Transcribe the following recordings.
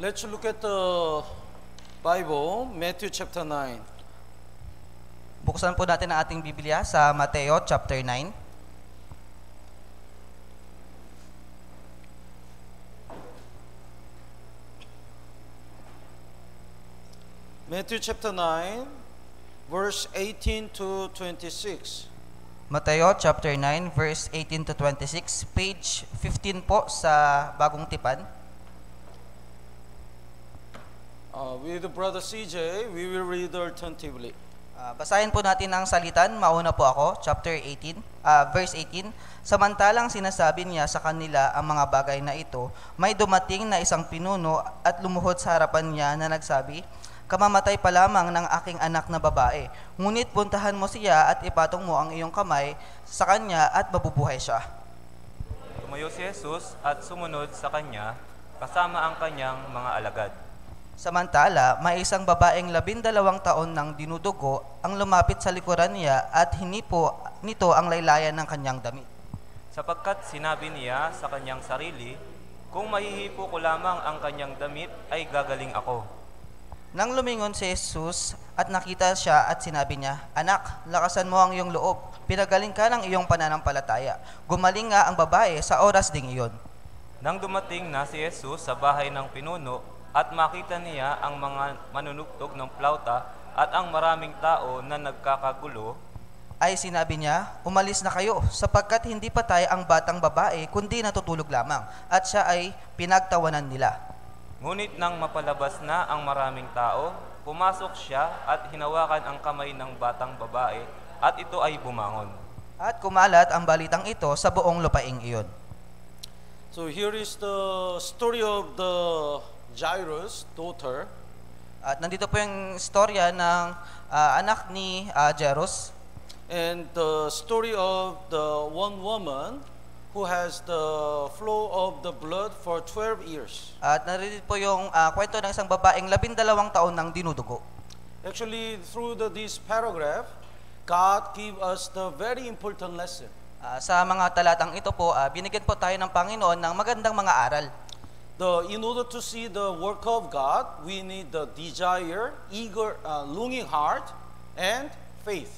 Let's look at the Bible, Matthew chapter 9. Buksan po natin ang ating Biblia sa Mateo chapter 9. Matthew chapter 9, verse 18 to 26. Mateo chapter 9 verse 18 to 26, page 15 po sa Bagong Tipan. Uh, with Brother CJ, we will read alternatively. Ah, basahin po natin ang salitan. Mauna po ako, chapter 18, ah, verse 18. Samantalang sinasabi niya sa kanila ang mga bagay na ito, may dumating na isang pinuno at lumuhod sa harapan niya na nagsabi, Kamamatay pa lamang ng aking anak na babae. Ngunit puntahan mo siya at ipatong mo ang iyong kamay sa kanya at mabubuhay siya. Tumayo si Jesus at sumunod sa kanya kasama ang kanyang mga alagad. Samantala, may isang babaeng labindalawang taon ng dinudugo ang lumapit sa likuran niya at hinipo nito ang laylayan ng kanyang damit. Sapagkat sinabi niya sa kanyang sarili, kung mahihipo ko lamang ang kanyang damit ay gagaling ako. Nang lumingon si Jesus at nakita siya at sinabi niya, Anak, lakasan mo ang iyong loob. Pinagaling ka ng iyong pananampalataya. Gumaling nga ang babae sa oras ding iyon. Nang dumating na si Jesus sa bahay ng pinuno at makita niya ang mga manunugtog ng plauta at ang maraming tao na nagkakagulo, Ay sinabi niya, umalis na kayo sapagkat hindi patay ang batang babae kundi natutulog lamang at siya ay pinagtawanan nila. Ngunit nang mapalabas na ang maraming tao, pumasok siya at hinawakan ang kamay ng batang babae at ito ay bumangon. At kumalat ang balitang ito sa buong lupaing iyon. So here is the story of the Jairus' daughter. At nandito po yung storya ng ah, anak ni ah, Jairus And the story of the one woman who has the flow of the blood for 12 years. At narinig po yung ah, kwento ng isang babaeng labindalawang taon ng dinudugo. Actually, through the, this paragraph, God give us the very important lesson. Ah, sa mga talatang ito po, ah, binigyan po tayo ng Panginoon ng magandang mga aral. The, in order to see the work of God, we need the desire, eager, uh, longing heart, and faith.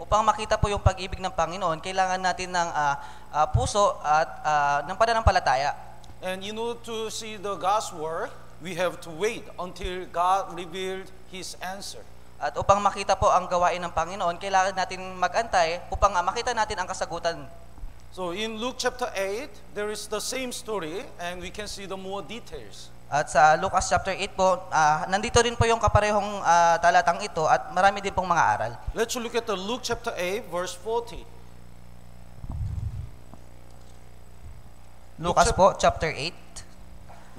Upang makita po yung pag-ibig ng Panginoon, kailangan natin ng ah, ah, puso at ah, ng pananampalataya. And in order to see the God's work, we have to wait until God revealed His answer. At upang makita po ang gawain ng Panginoon, kailangan natin magantay upang ah, makita natin ang kasagutan. So in Luke chapter 8, there is the same story, and we can see the more details. At sa Lucas chapter 8 po, ah, nandito rin po yung kaparehong ah, talatang ito at marami din pong mga aral. Let's look at the Luke chapter 8, verse 40. Lucas chap- po, chapter 8,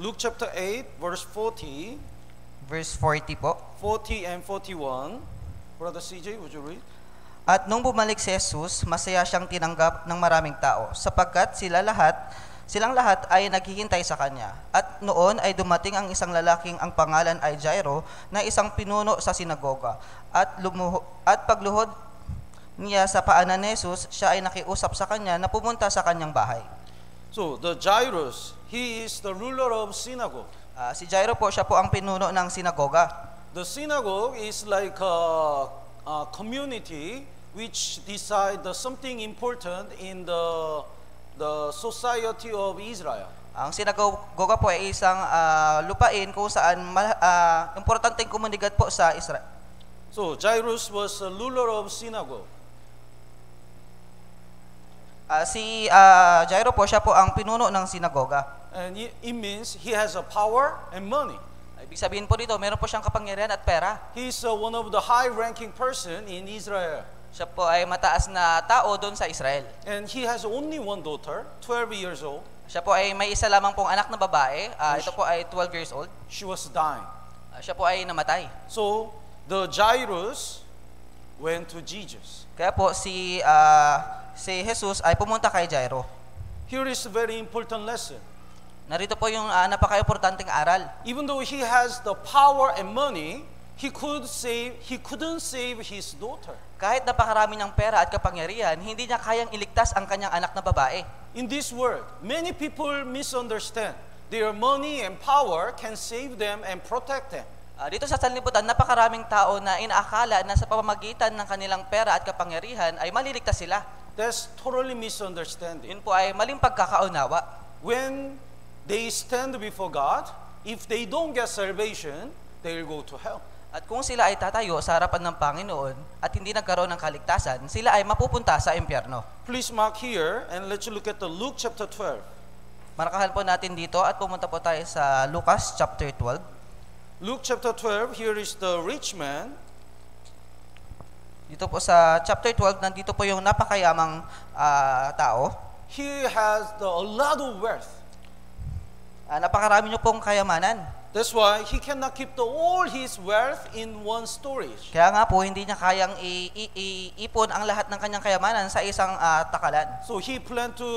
Luke chapter 8, verse 40, verse 40 po. 40 and 41. Brother CJ, would you read? At nung bumalik si Jesus, masaya siyang tinanggap ng maraming tao, sapagkat sila lahat, silang lahat ay naghihintay sa kanya. At noon ay dumating ang isang lalaking ang pangalan ay Jairo, na isang pinuno sa sinagoga. At, lumuho, at pagluhod niya sa paanan ni Jesus, siya ay nakiusap sa kanya na pumunta sa kanyang bahay. So the Jairus, he is the ruler of synagogue. Ah, si Jairo po, siya po ang pinuno ng sinagoga. The synagogue is like a, a community which decide something important in the the society of Israel. Ang sinagoga po ay isang ah, lupain kung saan ma- ah, importanteng komunidad po sa Israel. So Jairus was a ruler of synagogue. Ah, si ah, Jairo po, siya po ang pinuno ng sinagoga. And it means he has a power and money. Ibig sabihin po dito, meron po siyang kapangyarihan at pera. He's uh, one of the high-ranking person in Israel. Siya po ay mataas na tao doon sa Israel. And he has only one daughter, 12 years old. Siya po ay may isa lamang pong anak na babae. Ah, ito po ay 12 years old. She was dying. Ah, siya po ay namatay. So the Jairus went to Jesus. Kaya po si ah, si Jesus ay pumunta kay Jairo. Here is a very important lesson. Narito po yung ah, napaka-importanting aral. Even though he has the power and money, he could save he couldn't save his daughter. Kahit napakarami ng pera at kapangyarihan, hindi niya kayang iligtas ang kanyang anak na babae. In this world, many people misunderstand. their money and power can save them and protect them. Ah, dito sa sanlibutan, napakaraming tao na inaakala na sa pamamagitan ng kanilang pera at kapangyarihan ay maliligtas sila. That's totally misunderstanding. Yun po ay maling pagkakaunawa. When they stand before God, if they don't get salvation, they'll go to hell. At kung sila ay tatayo sa harapan ng Panginoon at hindi nagkaroon ng kaligtasan, sila ay mapupunta sa impyerno. Please mark here and let's look at the Luke chapter 12. Marakahan po natin dito at pumunta po tayo sa Lucas chapter 12. Luke chapter 12, here is the rich man. Dito po sa chapter 12, nandito po yung napakayamang ah, tao. He has the, a lot of wealth. Ah, napakarami niyo pong kayamanan. That's why he cannot keep the, all his wealth in one storage. Kaya nga po, hindi niya kayang i- i- i- ipon ang lahat ng kanyang kayamanan sa isang ah, takalan. So he planned to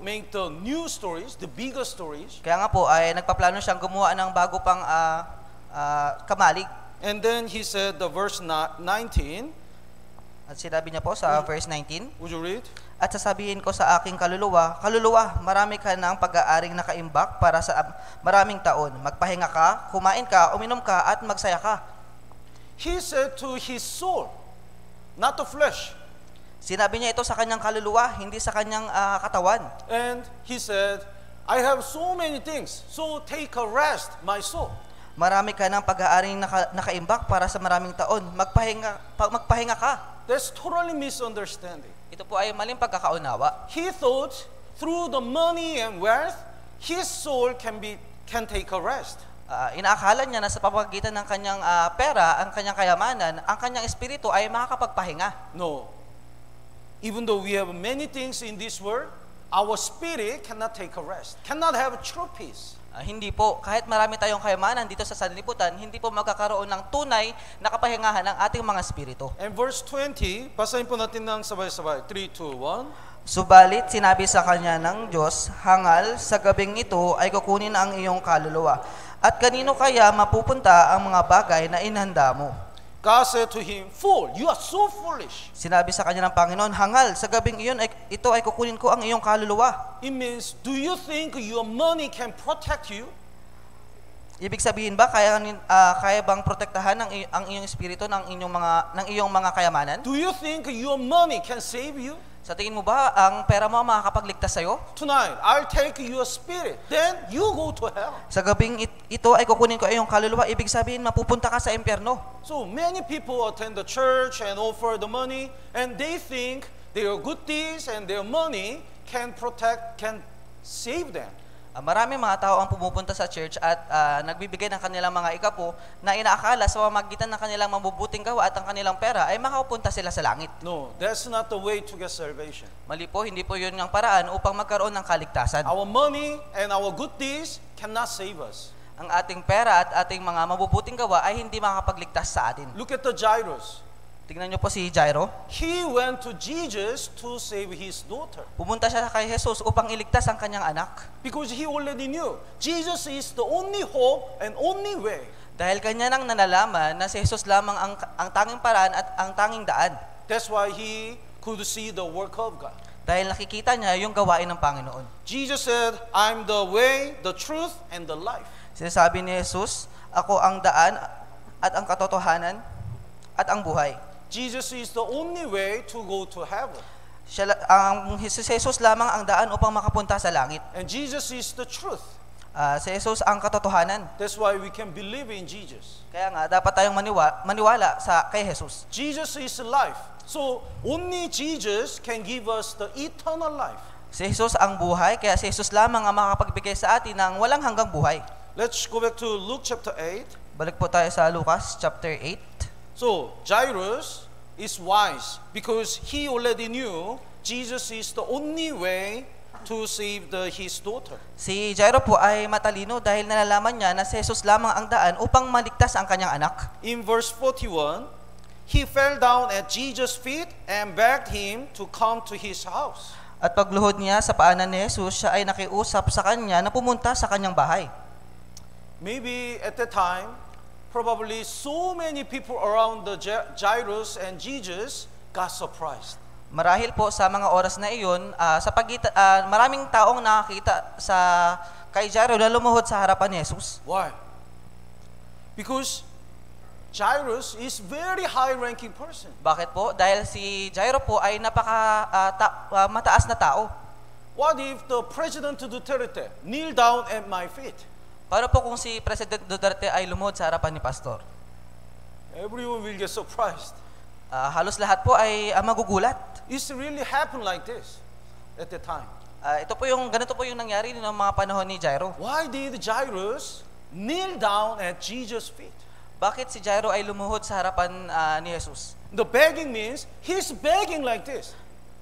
make the new storage, the bigger storage. Kaya nga po, ay nagpaplano siyang gumawa ng bago pang ah, ah, kamalig. And then he said, the verse ni- 19, At sinabi niya po sa verse 19, would you read? At sasabihin ko sa aking kaluluwa, Kaluluwa, marami ka ng pag-aaring nakaimbak para sa maraming taon. Magpahinga ka, kumain ka, uminom ka, at magsaya ka. He said to his soul, not the flesh. Sinabi niya ito sa kanyang kaluluwa, hindi sa kanyang ah, katawan. And he said, I have so many things, so take a rest, my soul. Marami ka ng pag-aaring naka- nakaimbak para sa maraming taon. Magpahinga, pa- magpahinga ka. That's totally misunderstanding. Ito po ay maling pagkakaunawa. He thought through the money and wealth, his soul can be can take a rest. Ah, inaakala niya na sa pamamagitan ng kanyang ah, pera, ang kanyang kayamanan, ang kanyang espiritu ay makakapagpahinga. No. Even though we have many things in this world, our spirit cannot take a rest, cannot have true peace. Ah, hindi po, kahit marami tayong kayamanan dito sa sanlibutan, hindi po magkakaroon ng tunay na kapahingahan ng ating mga espiritu. And verse 20, basahin po natin ng sabay-sabay. 3, 2, 1. Subalit sinabi sa kanya ng Diyos, Hangal, sa gabing ito ay kukunin ang iyong kaluluwa. At kanino kaya mapupunta ang mga bagay na inhanda mo? God said to him, Fool, you are so foolish. Sinabi sa kanya ng Panginoon, Hangal, sa gabing iyon ay, ito ay kukunin ko ang iyong kaluluwa. It means, do you think your money can protect you? Ibig sabihin ba kaya ah, kaya bang protektahan ng ang iyong espiritu ng inyong mga ng iyong mga kayamanan? Do you think your money can save you? Sa tingin mo ba ang pera mo ang makakapagligtas sa iyo? Tonight, I'll take your spirit. Then you go to hell. Sa gabing it- ito ay kukunin ko iyong kaluluwa, ibig sabihin mapupunta ka sa impyerno. So many people attend the church and offer the money, and they think their good deeds and their money can protect, can save them. Ah, marami mga tao ang pumupunta sa church at ah, nagbibigay ng kanilang mga ikapo na inaakala sa pamamagitan ng kanilang mabubuting gawa at ang kanilang pera ay makapunta sila sa langit. No, that's not the way to get salvation. Mali po, hindi po yun ang paraan upang magkaroon ng kaligtasan. Our money and our good deeds cannot save us. Ang ating pera at ating mga mabubuting gawa ay hindi makakapagligtas sa atin. Look at the Jairus. Tingnan niyo po si Jairo. He went to Jesus to save his daughter Pumunta siya kay Jesus upang iligtas ang kanyang anak. because he already knew Jesus is the only hope and only way. Dahil kanya nang nanalaman na si Jesus lamang ang, ang tanging paraan at ang tanging daan. That's why he could see the work of God. Dahil nakikita niya yung gawain ng Panginoon. Jesus said, I'm the way, the truth, and the life. Sinasabi ni Jesus, Ako ang daan at ang katotohanan at ang buhay. Jesus is the only way to go to heaven. Siya, ang si Jesus lamang ang daan upang makapunta sa langit. And Jesus is the truth. Ah, si Jesus ang katotohanan. That's why we can believe in Jesus. Kaya nga, dapat tayong maniwa, maniwala sa kay Jesus. Jesus is life. So only Jesus can give us the eternal life. Si Jesus ang buhay, kaya si Jesus lamang ang makapagbigay sa atin ng walang hanggang buhay. Let's go back to Luke chapter 8. Balik po tayo sa Lucas chapter 8. So Jairus is wise because he already knew Jesus is the only way to save the, his daughter. Si Jairo po ay matalino dahil nalalaman niya na si Jesus lamang ang daan upang maligtas ang kanyang anak. In verse 41, he fell down at Jesus' feet and begged him to come to his house. At pagluhod niya sa paanan ni Jesus, siya ay nakiusap sa kanya na pumunta sa kanyang bahay. Maybe at the time, probably so many people around the Ja- Jairus and Jesus got surprised. Marahil po sa mga oras na iyon, ah, sa pagita, ah, maraming taong nakakita sa kay Jairo na lumuhod sa harapan ni Jesus. Why? Because Jairus is very high-ranking person. Bakit po? Dahil si Jairo po ay napaka ah, ta- ah, mataas na tao. What if the President Duterte kneel down at my feet? Paano po kung si President Duterte ay lumuhod sa harapan ni Pastor? Everyone will get surprised. Ah, halos lahat po ay ah, magugulat. It's really happened like this at the time. Ah, ito po yung ganito po yung nangyari noong mga panahon ni Jairo. Why did Jairus kneel down at Jesus' feet? Bakit si Jairo ay lumuhod sa harapan ah, ni Jesus? The begging means he's begging like this.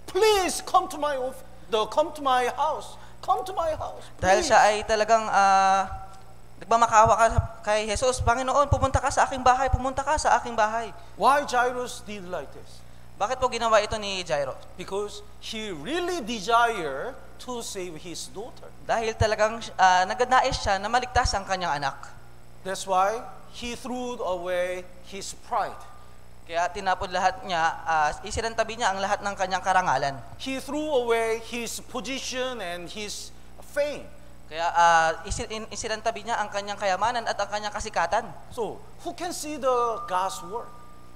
Please come to my the come to my house. Come to my house. Dahil please." siya ay talagang ah, nagmamakawa ka kay Jesus, Panginoon, pumunta ka sa aking bahay, pumunta ka sa aking bahay. Why Jairus did like this? Bakit po ginawa ito ni Jairo? Because he really desire to save his daughter. Dahil talagang ah, nagnais siya na maligtas ang kanyang anak. That's why he threw away his pride. Kaya tinapon lahat niya, uh, isinantabi niya ang lahat ng kanyang karangalan. He threw away his position and his fame. Kaya uh, isin, in- isinantabi niya ang kanyang kayamanan at ang kanyang kasikatan. So, who can see the God's work?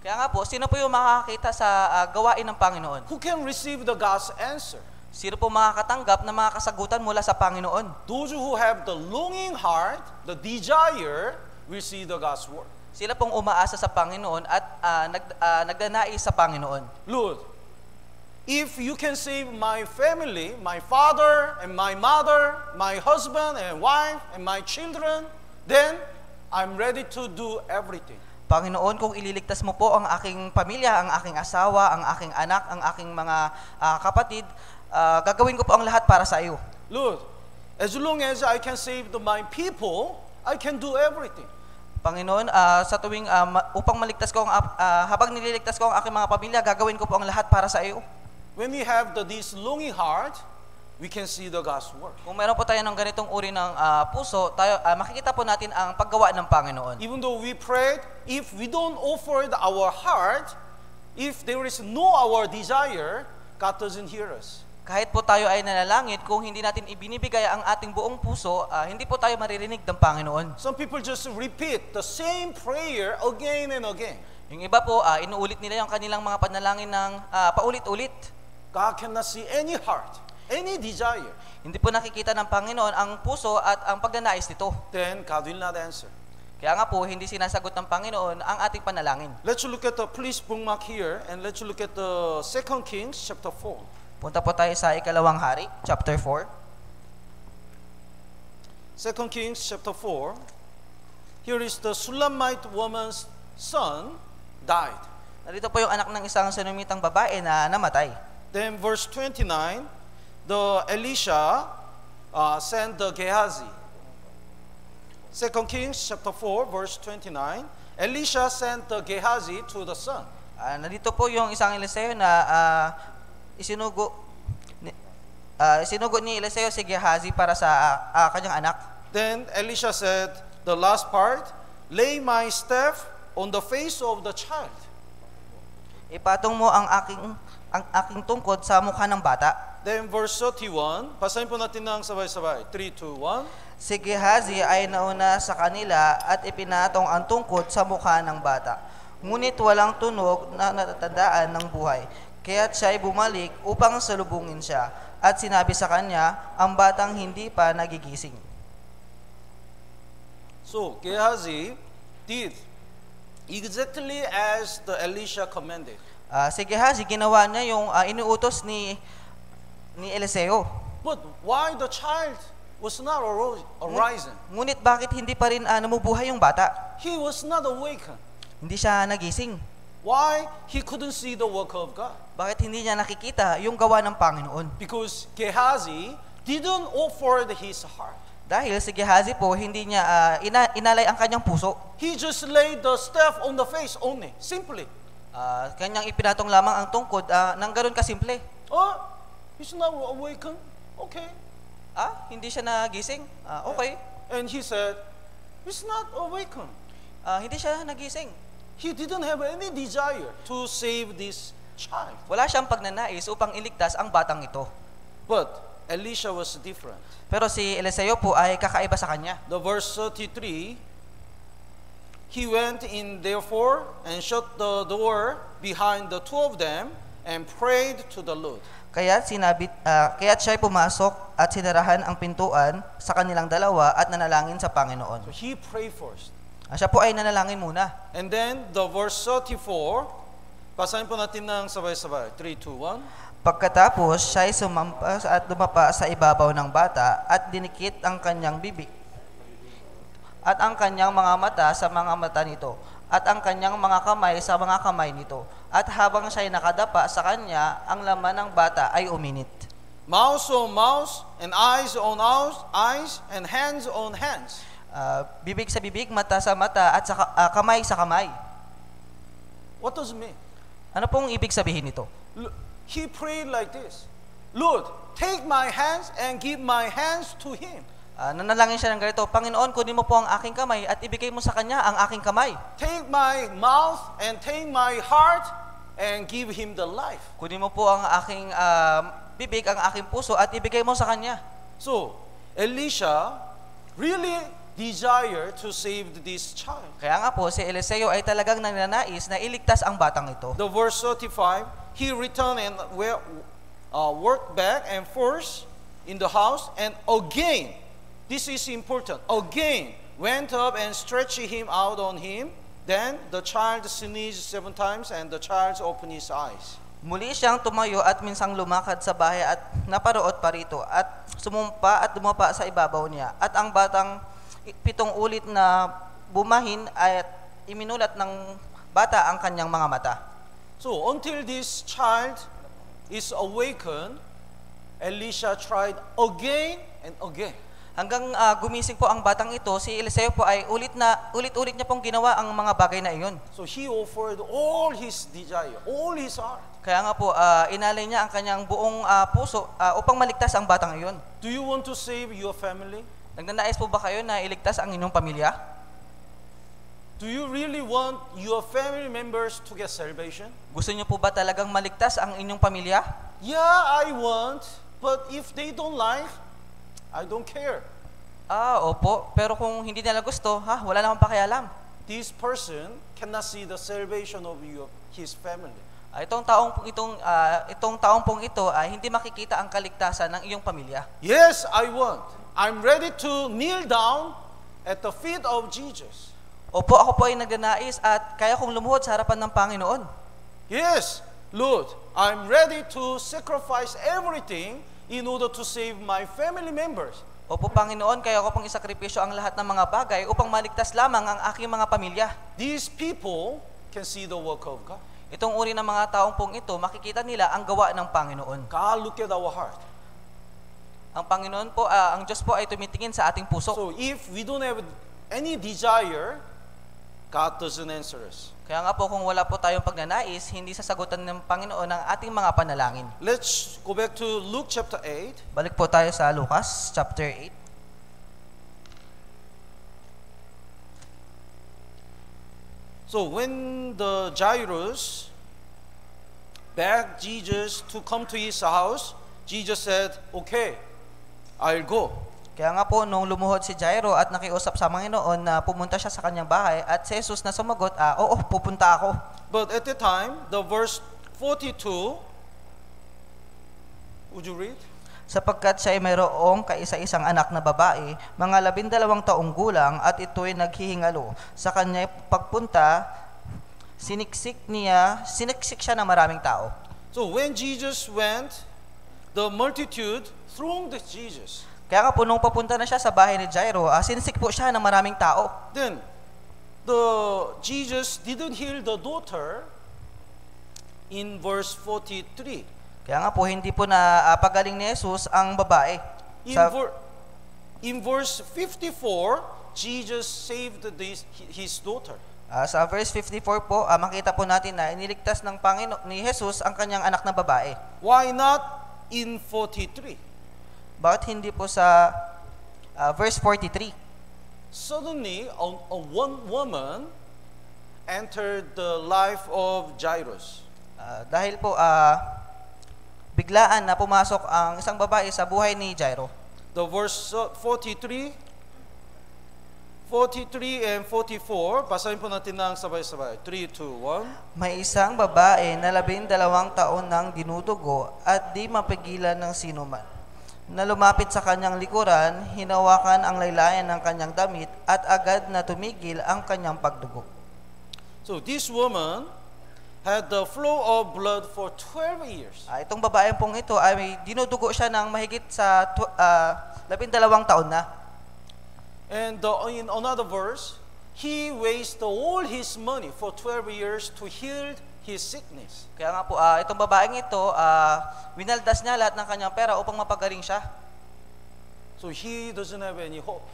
Kaya nga po, sino po yung makakakita sa ah, gawain ng Panginoon? Who can receive the God's answer? Sino po makakatanggap ng mga kasagutan mula sa Panginoon? Those who have the longing heart, the desire, will see the God's work. Sila pong umaasa sa Panginoon at ah, nag, ah, nagdanais sa Panginoon. Lord, if you can save my family, my father and my mother, my husband and wife and my children, then I'm ready to do everything. Panginoon, kung ililigtas mo po ang aking pamilya, ang aking asawa, ang aking anak, ang aking mga ah, kapatid, ah, gagawin ko po ang lahat para sa iyo. Lord, as long as I can save the, my people, I can do everything. Panginoon, ah, sa tuwing ma- upang maligtas ko ang ah, habang nililigtas ko ang aking mga pamilya, gagawin ko po ang lahat para sa iyo. When we have the, this longing heart, we can see the God's work. Kung meron po tayo ng ganitong uri ng ah, puso, tayo ah, makikita po natin ang paggawa ng Panginoon. Even though we prayed, if we don't offer the- our heart, if there is no our desire, God doesn't hear us. Kahit po tayo ay nanalangit, kung hindi natin ibinibigay ang ating buong puso, ah, hindi po tayo maririnig ng Panginoon. Some people just repeat the same prayer again and again. Yung iba po, ah, inuulit nila yung kanilang mga panalangin ng ah, paulit-ulit. God cannot see any heart, any desire. Hindi po nakikita ng Panginoon ang puso at ang pagnanais nito. Then God will not answer. Kaya nga po, hindi sinasagot ng Panginoon ang ating panalangin. Let's look at the, please bookmark here, and let's look at the Second Kings chapter 4. Punta po tayo sa ikalawang hari, chapter 4. Second Kings chapter 4. Here is the Sulamite woman's son died. Narito po yung anak ng isang sunumitang babae na namatay. Then verse 29, the Elisha uh, sent the Gehazi. Second Kings chapter 4 verse 29, Elisha sent the Gehazi to the son. Ah, nandito po yung isang Eliseo na ah, isinugo ah, isinugo ni Eliseo si Gehazi para sa ah, kanyang anak. Then Elisha said, the last part, lay my staff on the face of the child. Ipatong mo ang aking ang aking tungkod sa mukha ng bata. Then verse 31, basahin po natin ng sabay-sabay. 3, 2, 1. Si Gehazi ay nauna sa kanila at ipinatong ang tungkod sa mukha ng bata. Ngunit walang tunog na natatandaan ng buhay. Kaya't siya ay bumalik upang salubungin siya at sinabi sa kanya ang batang hindi pa nagigising. So Gehazi did exactly as the Elisha commanded. Ah, si Gehazi ginawa niya yung ah, inuutos ni ni Eliseo. But why the child was not arisen? Ngunit bakit hindi pa rin ah, namubuhay yung bata? He was not awakened. Hindi siya nagising. Why? He couldn't see the work of God. Bakit hindi niya nakikita yung gawa ng Panginoon? Because Gehazi didn't offer his heart. Dahil si Gehazi po, hindi niya ah, ina- inalay ang kanyang puso. He just laid the staff on the face only, simply. Ah, kanyang ipinatong lamang ang tungkod ah, ng ganun kasimple. Oh, he's not awakened. Okay. Ah, hindi siya nagising? Ah, okay. And he said, he's not awakened. Ah, hindi siya nagising. He didn't have any desire to save this child. Wala siyang pagnanais upang iligtas ang batang ito. But Elisha was different. Pero si Eliseo po ay kakaiba sa kanya. The verse 33, he went in therefore and shut the door behind the two of them and prayed to the Lord. Kaya sinabi ah, kaya't siya ay pumasok at sinarahan ang pintuan sa kanilang dalawa at nanalangin sa So Panginoon. he prayed first. Ah, siya po ay nanalangin muna. And then the verse 34, basahin po natin ng sabay-sabay. 3, 2, 1. Pagkatapos, siya ay sumampas at dumapa sa ibabaw ng bata at dinikit ang kanyang bibig at ang kanyang mga mata sa mga mata nito at ang kanyang mga kamay sa mga kamay nito. At habang siya ay nakadapa sa kanya, ang laman ng bata ay uminit. Mouth on mouth, and eyes on eyes, eyes, and hands on hands. Ah, bibig sa bibig, mata sa mata at sa ah, kamay sa kamay. What does it mean? Ano pong ibig sabihin nito? Look, He prayed like this. Lord, take my hands and give my hands to him. Ah, nanalangin siya ng ganito, Panginoon, kunin mo po ang aking kamay at ibigay mo sa kanya ang aking kamay. Take my mouth and take my heart and give him the life. Kunin mo po ang aking ah, bibig, ang aking puso at ibigay mo sa kanya. So, Elisha really desired to save this child. Kaya nga po, si Eliseo ay talagang nananais na iligtas ang batang ito. The verse 35, he returned and uh, worked back and forth in the house, and again, this is important, again went up and stretched him out on him. Then the child sneezed seven times, and the child opened his eyes. Muli siyang tumayo at minsang lumakad sa bahay at naparoot pa rito at sumumpa at dumapa sa ibabaw niya. At ang batang pitong ulit na bumahin at iminulat ng bata ang kanyang mga mata. So until this child is awakened, Elisha tried again and again. Hanggang ah, gumising po ang batang ito, si Eliseo po ay ulit na ulit-ulit niya pong ginawa ang mga bagay na iyon. So he offered all his desire, all his heart. Kaya nga po, ah, inalay niya ang kanyang buong ah, puso ah, upang maligtas ang batang iyon. Do you want to save your family? Nagnanais po ba kayo na iligtas ang inyong pamilya? Do you really want your family members to get salvation? Gusto niyo po ba talagang maligtas ang inyong pamilya? Yeah, I want, but if they don't like, I don't care. Ah, opo. Pero kung hindi nila gusto, ha, wala namang pakialam. This person cannot see the salvation of your, his family. Ah, itong taong itong ah, itong taong pong ito ay hindi makikita ang kaligtasan ng iyong pamilya. Yes, I want. I'm ready to kneel down at the feet of Jesus. Opo, ako po ay nagnanais at kaya kong lumuhod sa harapan ng Panginoon. Yes, Lord, I'm ready to sacrifice everything in order to save my family members. Opo, Panginoon, kaya ko pong isakripisyo ang lahat ng mga bagay upang maligtas lamang ang aking mga pamilya. These people can see the work of God. Itong uri ng mga taong pong ito, makikita nila ang gawa ng Panginoon. God look at our heart. Ang Panginoon po, ah, ang Diyos po ay tumitingin sa ating puso. So if we don't have any desire, God doesn't answer us. Kaya nga po kung wala po tayong pagnanais, hindi sasagutan ng Panginoon ang ating mga panalangin. Let's go back to Luke chapter 8. Balik po tayo sa Lucas chapter 8. So when the Jairus begged Jesus to come to his house, Jesus said, "Okay, I'll go." Kaya nga po, nung lumuhod si Jairo at nakiusap sa Panginoon na pumunta siya sa kanyang bahay at si Jesus na sumagot, ah, oo, pupunta ako. But at the time, the verse 42, would you read? Sapagkat siya ay mayroong kaisa-isang anak na babae, mga labindalawang taong gulang at ito'y naghihingalo. Sa kanya pagpunta, siniksik niya, siniksik siya ng maraming tao. So when Jesus went, the multitude thronged Jesus. Kaya nga po, nung papunta na siya sa bahay ni Jairo, ah, sinisik po siya ng maraming tao. Then the Jesus didn't heal the daughter in verse 43. Kaya nga po, hindi po na ah, pagaling ni Jesus ang babae. In, Sa, ver- in verse 54, Jesus saved this, his daughter. ah, sa verse 54 po, ah, makita po natin na iniligtas ng Pangino ni Jesus ang kanyang anak na babae. Why not in 43? Bakit hindi po sa ah, verse 43? Suddenly, a, a one woman entered the life of Jairus. Ah, dahil po, ah, biglaan na pumasok ang isang babae sa buhay ni Jairo. The verse uh, 43, 43 and 44, basahin po natin ng sabay-sabay. 3, 2, 1. May isang babae na labindalawang taon nang dinudugo at di mapigilan ng sinuman. Na lumapit sa kanyang likuran, hinawakan ang laylayan ng kanyang damit at agad na tumigil ang kanyang pagdugo. So this woman had the flow of blood for 12 years. Ah, itong babaeng pong ito ay dinudugo siya ng mahigit sa ah, labindalawang taon na. And the, in another verse, he wasted all his money for 12 years to heal his sickness. Kaya nga po, ah, itong babaeng ito, ah, winaldas niya lahat ng kanyang pera upang mapagaling siya. So he doesn't have any hope.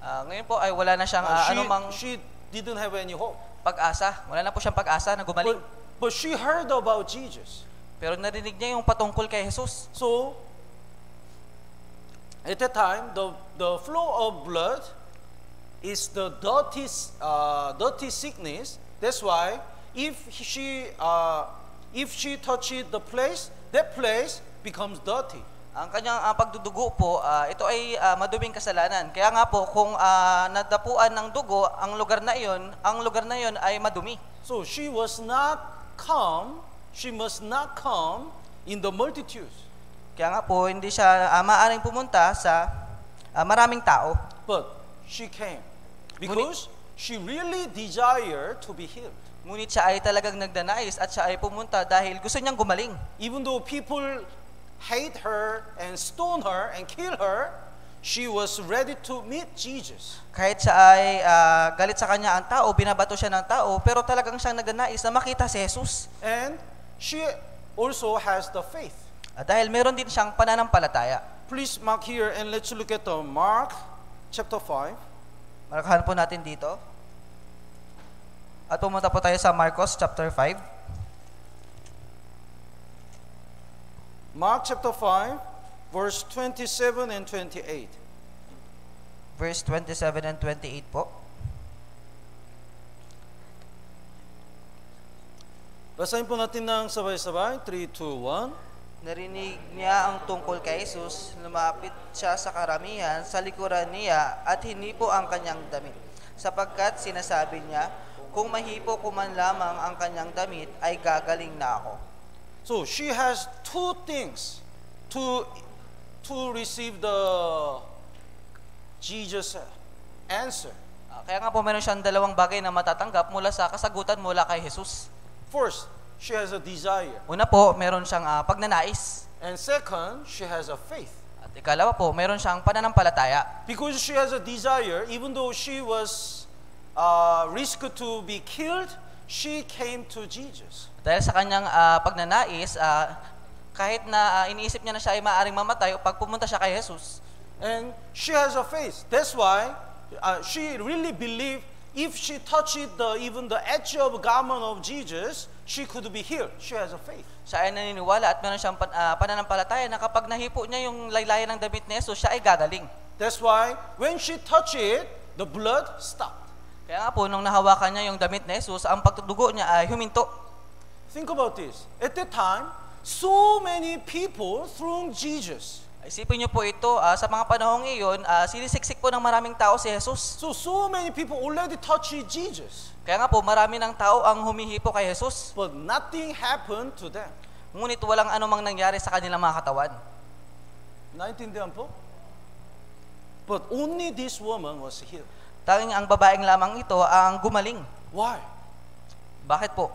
Ah, ngayon po ay wala na siyang Uh, she, anumang she didn't have any hope. pag-asa. Wala na po siyang pag-asa na gumaling. But, but she heard about Jesus. Pero narinig niya yung patungkol kay Jesus. So, at that time, the, the flow of blood is the dirty, uh, dirty sickness. That's why if she, uh, if she touches the place, that place becomes dirty. Ang kanyang ah, pagdudugo po, ah, ito ay ah, maduming kasalanan. Kaya nga po, kung ah, nadapuan ng dugo ang lugar na iyon, ang lugar na iyon ay madumi. So she was not come, she must not come in the multitudes. Kaya nga po, hindi siya ah, maaaring pumunta sa ah, maraming tao. But she came because she really desired to be healed. Ngunit siya ay talagang nagdanais at siya ay pumunta dahil gusto niyang gumaling. Even though people hate her and stone her and kill her, she was ready to meet Jesus. Kahit siya ay ah, galit sa kanya ang tao, binabato siya ng tao, pero talagang siyang nagdanais na makita si Jesus. And she also has the faith. Ah, dahil meron din siyang pananampalataya. Please mark here and let's look at the Mark chapter 5. Marakahan po natin dito. At pumunta po tayo sa Marcos chapter 5. Mark chapter 5, verse 27 and 28. verse 27 and 28 po. Basahin po natin ng sabay-sabay. 3, 2, 1. Narinig niya ang tungkol kay Jesus, lumapit siya sa karamihan, sa likuran niya, at hinipo ang kanyang damit. Sapagkat sinasabi niya, kung mahipo ko man lamang ang kanyang damit, ay gagaling na ako. So she has two things to to receive the Jesus answer. Ah, Kaya nga po meron siyang dalawang bagay na matatanggap mula sa kasagutan mula kay Jesus. First, she has a desire, Una po, meron siyang ah, pagnanais. and second, she has a faith. At ikalawa po, meron siyang pananampalataya. Because she has a desire, even though she was uh, risked to be killed, she came to Jesus. Dahil sa kanyang ah, pagnanais, ah, kahit na ah, iniisip niya na siya ay maaaring mamatay, pag pumunta siya kay Jesus, And she has a faith. That's why uh, she really believed if she touched the, even the edge of garment of Jesus, she could be healed. She has a faith. siya ay naniniwala at meron siyang pan, ah, pananampalataya na kapag nahipo niya yung laylayan ng damit ni Jesus, siya ay gagaling. That's why when she touched it, the blood stopped. Kaya po, nung nahawakan niya yung damit ni Jesus, ang pagtudugo niya ay huminto. Think about this. At that time, so many people through Jesus. Isipin niyo po ito, ah, sa mga panahong iyon, ah, sinisiksik po ng maraming tao si Jesus. So, so many people already touched Jesus, Kaya nga po, marami ng tao ang humihipo kay Jesus. but nothing happened to them. Ngunit walang anumang nangyari sa kanilang mga katawan. Naintindihan po? But only this woman was healed. Tanging ang babaeng lamang ito ang gumaling. Why? Bakit po?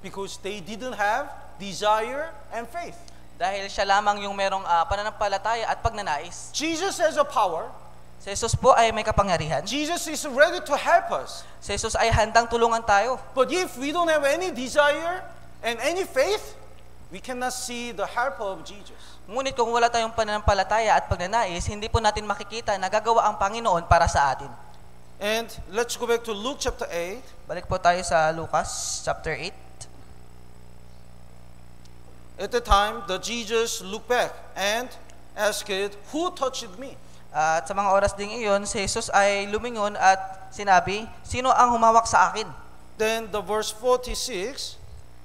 Because they didn't have desire and faith. Dahil siya lamang yung merong ah, pananampalataya at pagnanais. Jesus has a power. Si Jesus po ay may kapangyarihan. Jesus is ready to help us. Si Jesus ay handang tulungan tayo. But if we don't have any desire and any faith, we cannot see the help of Jesus. Ngunit kung wala tayong pananampalataya at pagnanais, hindi po natin makikita na gagawa ang Panginoon para sa atin. And let's go back to Luke chapter 8. Balik po tayo sa Lucas chapter 8. At the time, the Jesus looked back and asked, Who touched me? At sa mga oras ding iyon, si Jesus ay lumingon at sinabi, Sino ang humawak sa akin? Then the verse 46,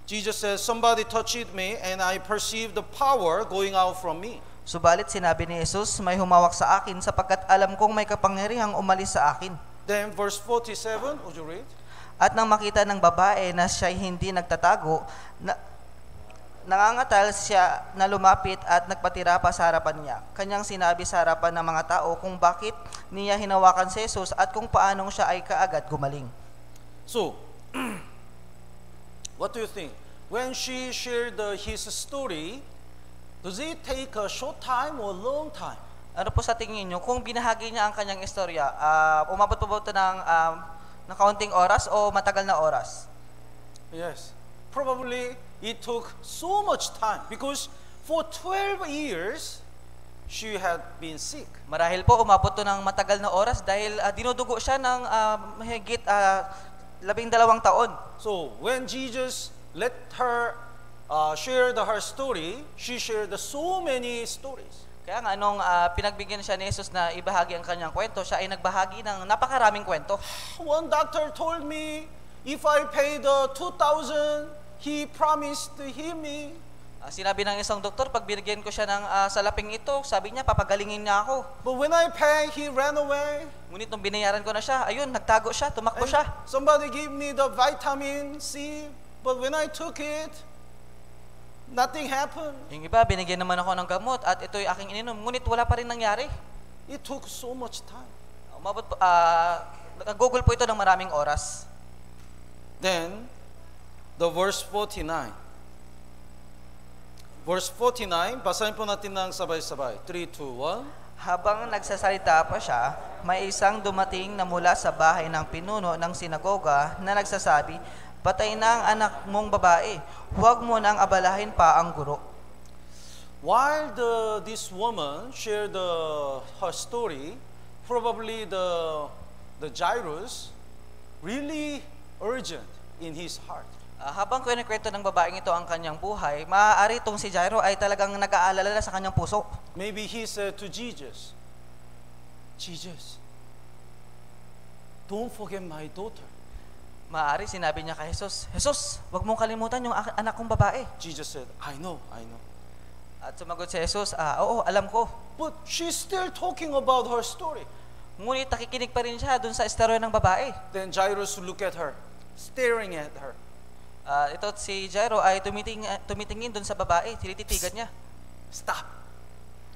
Jesus says, Somebody touched me, and I perceived the power going out from me. Subalit sinabi ni Jesus, may humawak sa akin sapagkat alam kong may kapangyarihang umalis sa akin. Then, verse 47, would you read? At nang makita ng babae na siya'y hindi nagtatago, na, nangangatal siya na lumapit at nagpatira pa sa harapan niya. Kanyang sinabi sa harapan ng mga tao kung bakit niya hinawakan si Jesus at kung paanong siya ay kaagad gumaling. So, what do you think? When she shared uh, his story, does it take a short time or long time? Ano po sa tingin niyo, kung binahagi niya ang kanyang istorya, ah, umabot po ba ito ng, um, ng kaunting oras o matagal na oras? Yes. Probably it took so much time because for 12 years she had been sick. Marahil po umabot to ng matagal na oras dahil ah, dinudugo siya ng ah, mahigit ah, labing dalawang taon. So when Jesus let her uh, share the, her story, she shared the so many stories. Kaya nga nung ah, pinagbigyan siya ni Jesus na ibahagi ang kanyang kwento, siya ay nagbahagi ng napakaraming kwento. One doctor told me if I pay the 2,000, he promised to heal me. Ah, sinabi ng isang doktor, pag binigyan ko siya ng ah, salaping ito, sabi niya, papagalingin niya ako. But when I pay, he ran away. Ngunit nung binayaran ko na siya, ayun, nagtago siya, tumakbo And siya. somebody gave me the vitamin C, but when I took it, nothing happened. Yung iba, binigyan naman ako ng gamot at ito'y aking ininom. Ngunit wala pa rin nangyari. It took so much time. Umabot po, ah, nag-google po ito ng maraming oras. Then, the verse 49. Verse 49, basahin po natin ng sabay-sabay. 3, 2, 1. Habang nagsasalita pa siya, may isang dumating na mula sa bahay ng pinuno ng sinagoga na nagsasabi, Patay na ang anak mong babae, huwag mo nang abalahin pa ang guro. While the, this woman shared the, her story, probably the, the Jairus really urgent in his heart. Ah, habang kwento ng babaeng ito ang kanyang buhay, maaari itong si Jairo ay talagang nag-aalala sa kanyang puso. Maybe he said to Jesus, Jesus, don't forget my daughter. Maaari sinabi niya kay Jesus, Jesus, huwag mong kalimutan yung ak- anak kong babae. Jesus said, I know, I know. At sumagot si Jesus, ah, oo, alam ko. But she's still talking about her story. Ngunit nakikinig pa rin siya dun sa istorya ng babae. Then Jairus looked at her, staring at her. Ah, ito si Jairo ay tumiting, tumitingin dun sa babae, tinititigan niya. Stop.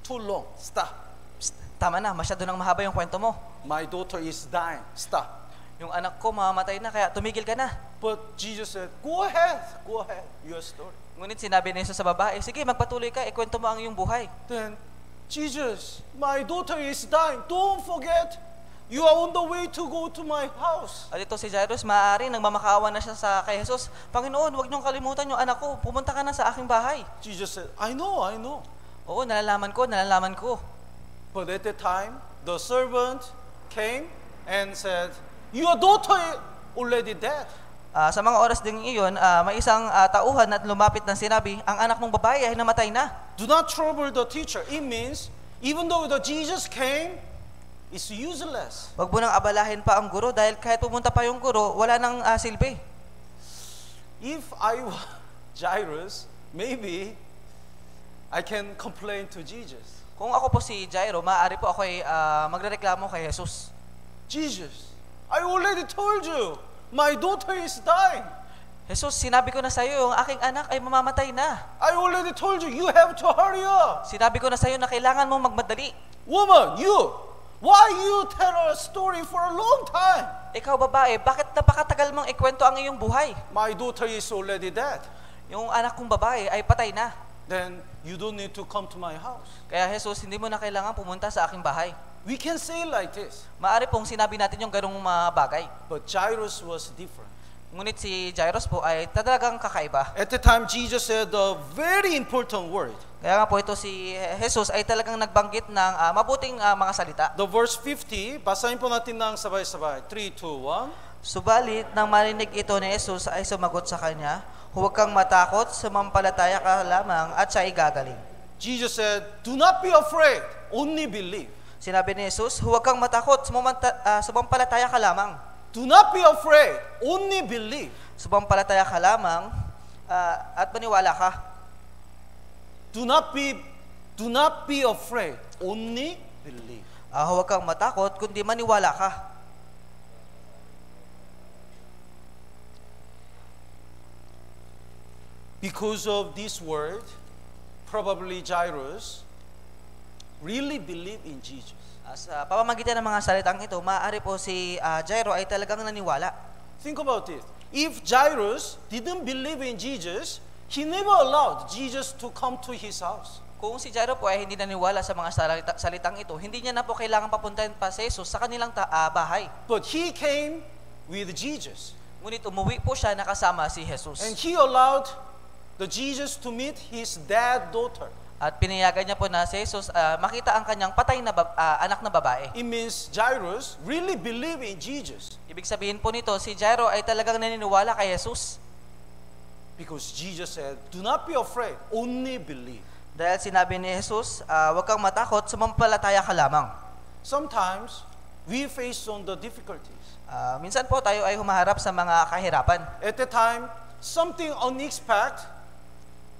Too long. Stop. Psst, tama na, masyado nang mahaba yung kwento mo. My daughter is dying. Stop. Yung anak ko mamamatay na, kaya tumigil ka na. But Jesus said, Go ahead. Go ahead. Your story. Ngunit sinabi ni Jesus sa babae, sige, magpatuloy ka, ikwento mo ang iyong buhay. Then, Jesus, my daughter is dying. Don't forget, you are on the way to go to my house. At ito si Jairus, maaari, nagmamakawa na siya sa kay Jesus, Panginoon, huwag niyong kalimutan yung anak ko, pumunta ka na sa aking bahay. Jesus said, I know, I know. Oo, nalalaman ko, nalalaman ko. But at the time, the servant came and said, Your daughter already dead. Ah, sa mga oras ding iyon, ah, may isang ah, tauhan at lumapit na sinabi, ang anak mong babae ay namatay na. Do not trouble the teacher. It means, even though the Jesus came, it's useless. Huwag mo nang abalahin pa ang guro dahil kahit pumunta pa yung guro, wala nang ah, silbi. If I were Jairus, maybe I can complain to Jesus. Kung ako po si Jairo, maaari po ako ay ah, magrereklamo kay Jesus. Jesus, I already told you, my daughter is dying. Jesus, sinabi ko na sa iyo, yung aking anak ay mamamatay na. I already told you, you have to hurry up. Sinabi ko na sa iyo na kailangan mong magmadali. Woman, you, why you tell a story for a long time? Ikaw babae, bakit napakatagal mong ikwento ang iyong buhay? My daughter is already dead. Yung anak kong babae ay patay na. Then you don't need to come to my house. Kaya Jesus, hindi mo na kailangan pumunta sa aking bahay. We can say like this, Maari pong sinabi natin yung ganong mga bagay. but Jairus was different. Ngunit si Jairus po ay talagang kakaiba. At the time, Jesus said a very important word. Kaya nga po ito si Jesus ay talagang nagbanggit ng ah, mabuting ah, mga salita. The verse 50, basahin po natin ng sabay-sabay. 3, 2, 1. Subalit, nang marinig ito ni Jesus ay sumagot sa kanya, Huwag kang matakot, sumampalataya ka lamang at siya ay gagaling. Jesus said, Do not be afraid, only believe. Sinabi ni Jesus, huwag kang matakot, sumamanta, ah, sumampalataya ka lamang. Do not be afraid, only believe. Sumampalataya ka lamang Ah, at maniwala ka. Do not be do not be afraid. Only believe. Ah, huwag kang matakot, kundi maniwala ka. Because of this word, probably Jairus really believed in Jesus. Ah, sa pamamagitan ng mga salitang ito, maaari po si ah, Jairo ay talagang naniwala. Think about it. If Jairus didn't believe in Jesus, he never allowed Jesus to come to his house. Kung si Jairo po ay hindi naniwala sa mga salita, salitang ito, hindi niya na po kailangan papuntahin pa si Jesus sa kanilang ta- ah, bahay. But he came with Jesus. Ngunit umuwi po siya nakasama si Jesus. And he allowed the Jesus to meet his dead daughter. At pinayagan niya po na si Jesus ah, makita ang kanyang patay na bab- ah, anak na babae. It means Jairus really believed in Jesus Ibig sabihin po nito, si Jairo ay talagang naniniwala kay Jesus. because Jesus said, Do not be afraid, only believe. Dahil sinabi ni Jesus, ah, huwag kang matakot, sumampalataya ka lamang. Sometimes we face on the difficulties. Ah, minsan po tayo ay humaharap sa mga kahirapan. At that time, something unexpected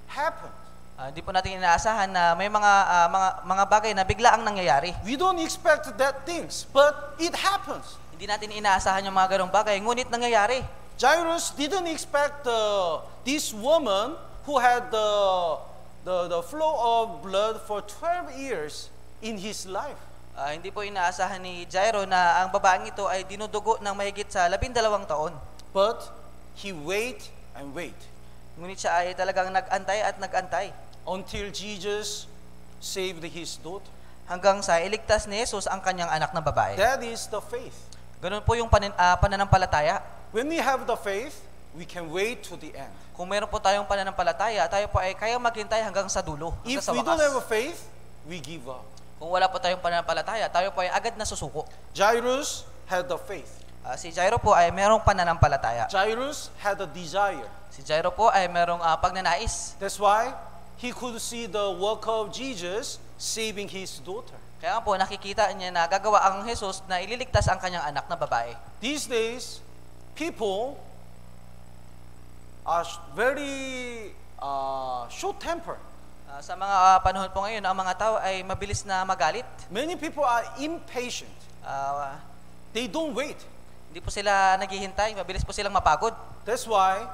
happened. Ah, Hindi po natin inaasahan na may mga ah, mga mga bagay na bigla ang nangyayari. We don't expect that things, but it happens. Hindi natin inaasahan yung mga ganong bagay, ngunit nangyayari. Jairus didn't expect uh, this woman who had the, the, the flow of blood for 12 years in his life. Ah, hindi po inaasahan ni Jairo na ang babaeng ito ay dinudugo ng mahigit sa labindalawang taon. But he wait and wait Ngunit siya ay talagang nag-antay at nag-antay until Jesus saved his daughter. hanggang sa iligtas ni Jesus ang kanyang anak na babae. That is the faith. Ganun po yung panin, ah, pananampalataya. When we have the faith, we can wait to the end. Kung meron po tayong pananampalataya, tayo po ay kaya maghintay hanggang sa dulo, hanggang If sa we don't have a faith, we give up. Kung wala po tayong pananampalataya, tayo po ay agad na susuko. Jairus had the faith. Ah, si Jairo po ay merong pananampalataya. Jairus had a desire. Si Jairo po ay merong ah, pagnanais. That's why he could see the work of Jesus saving his daughter. Kaya po nakikita niya na gagawa ang Jesus na ililigtas ang kanyang anak na babae. These days, people are very uh, short tempered. Ah, sa mga ah, panahon po ngayon, ang mga tao ay mabilis na magalit. Many people are impatient. Ah, They don't wait. hindi po sila naghihintay, mabilis po silang mapagod. That's why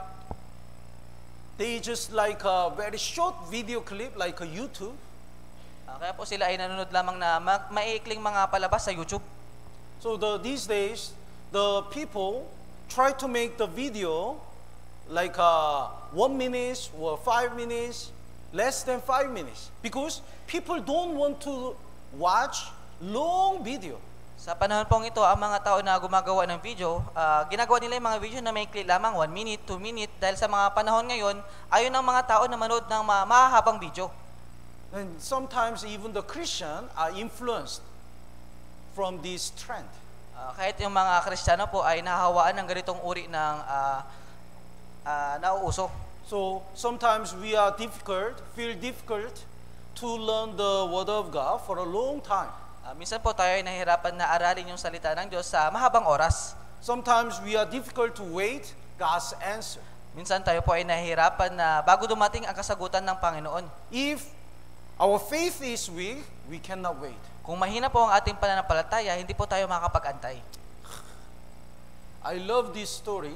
they just like a very short video clip like a YouTube. Ah, kaya po sila ay nanonood lamang na ma- maiikling mga palabas sa YouTube. So the, these days, the people try to make the video like uh, one minute or five minutes, less than five minutes, because people don't want to watch long video. Sa panahon pong ito, ang mga tao na gumagawa ng video, ah, ginagawa nila yung mga video na may clip lamang, 1 minute, 2 minute, dahil sa mga panahon ngayon, ayaw ng mga tao na manood ng ma- mahahabang video. And sometimes even the Christian are influenced from this trend. Ah, kahit yung mga Kristiyano po ay nahahawaan ng ganitong uri ng ah, ah, nauuso. So sometimes we are difficult, feel difficult to learn the Word of God for a long time. Ah, minsan po tayo ay nahihirapan na aralin yung salita ng Diyos sa mahabang oras. Sometimes we are difficult to wait God's answer. Minsan tayo po ay nahihirapan na bago dumating ang kasagutan ng Panginoon. If our faith is weak, we cannot wait. Kung mahina po ang ating pananampalataya, hindi po tayo makakapag-antay. I love this story.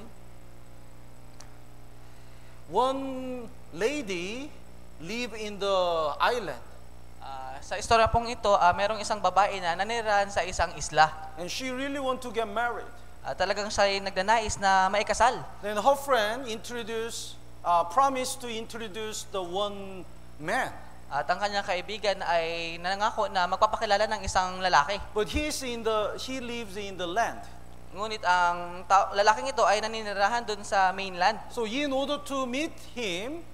One lady live in the island Ah, sa istorya pong ito, ah, merong isang babae na nanirahan sa isang isla. and she really want to get married. Ah, talagang siya ay nagnanais na maikasal. Then her friend introduced, uh, promised to introduce the one man. At ang kanyang kaibigan ay nanangako na magpapakilala ng isang lalaki. But he's in the, he lives in the land. Ngunit ang tao, lalaking ito ay naninirahan doon sa mainland. So in order to meet him,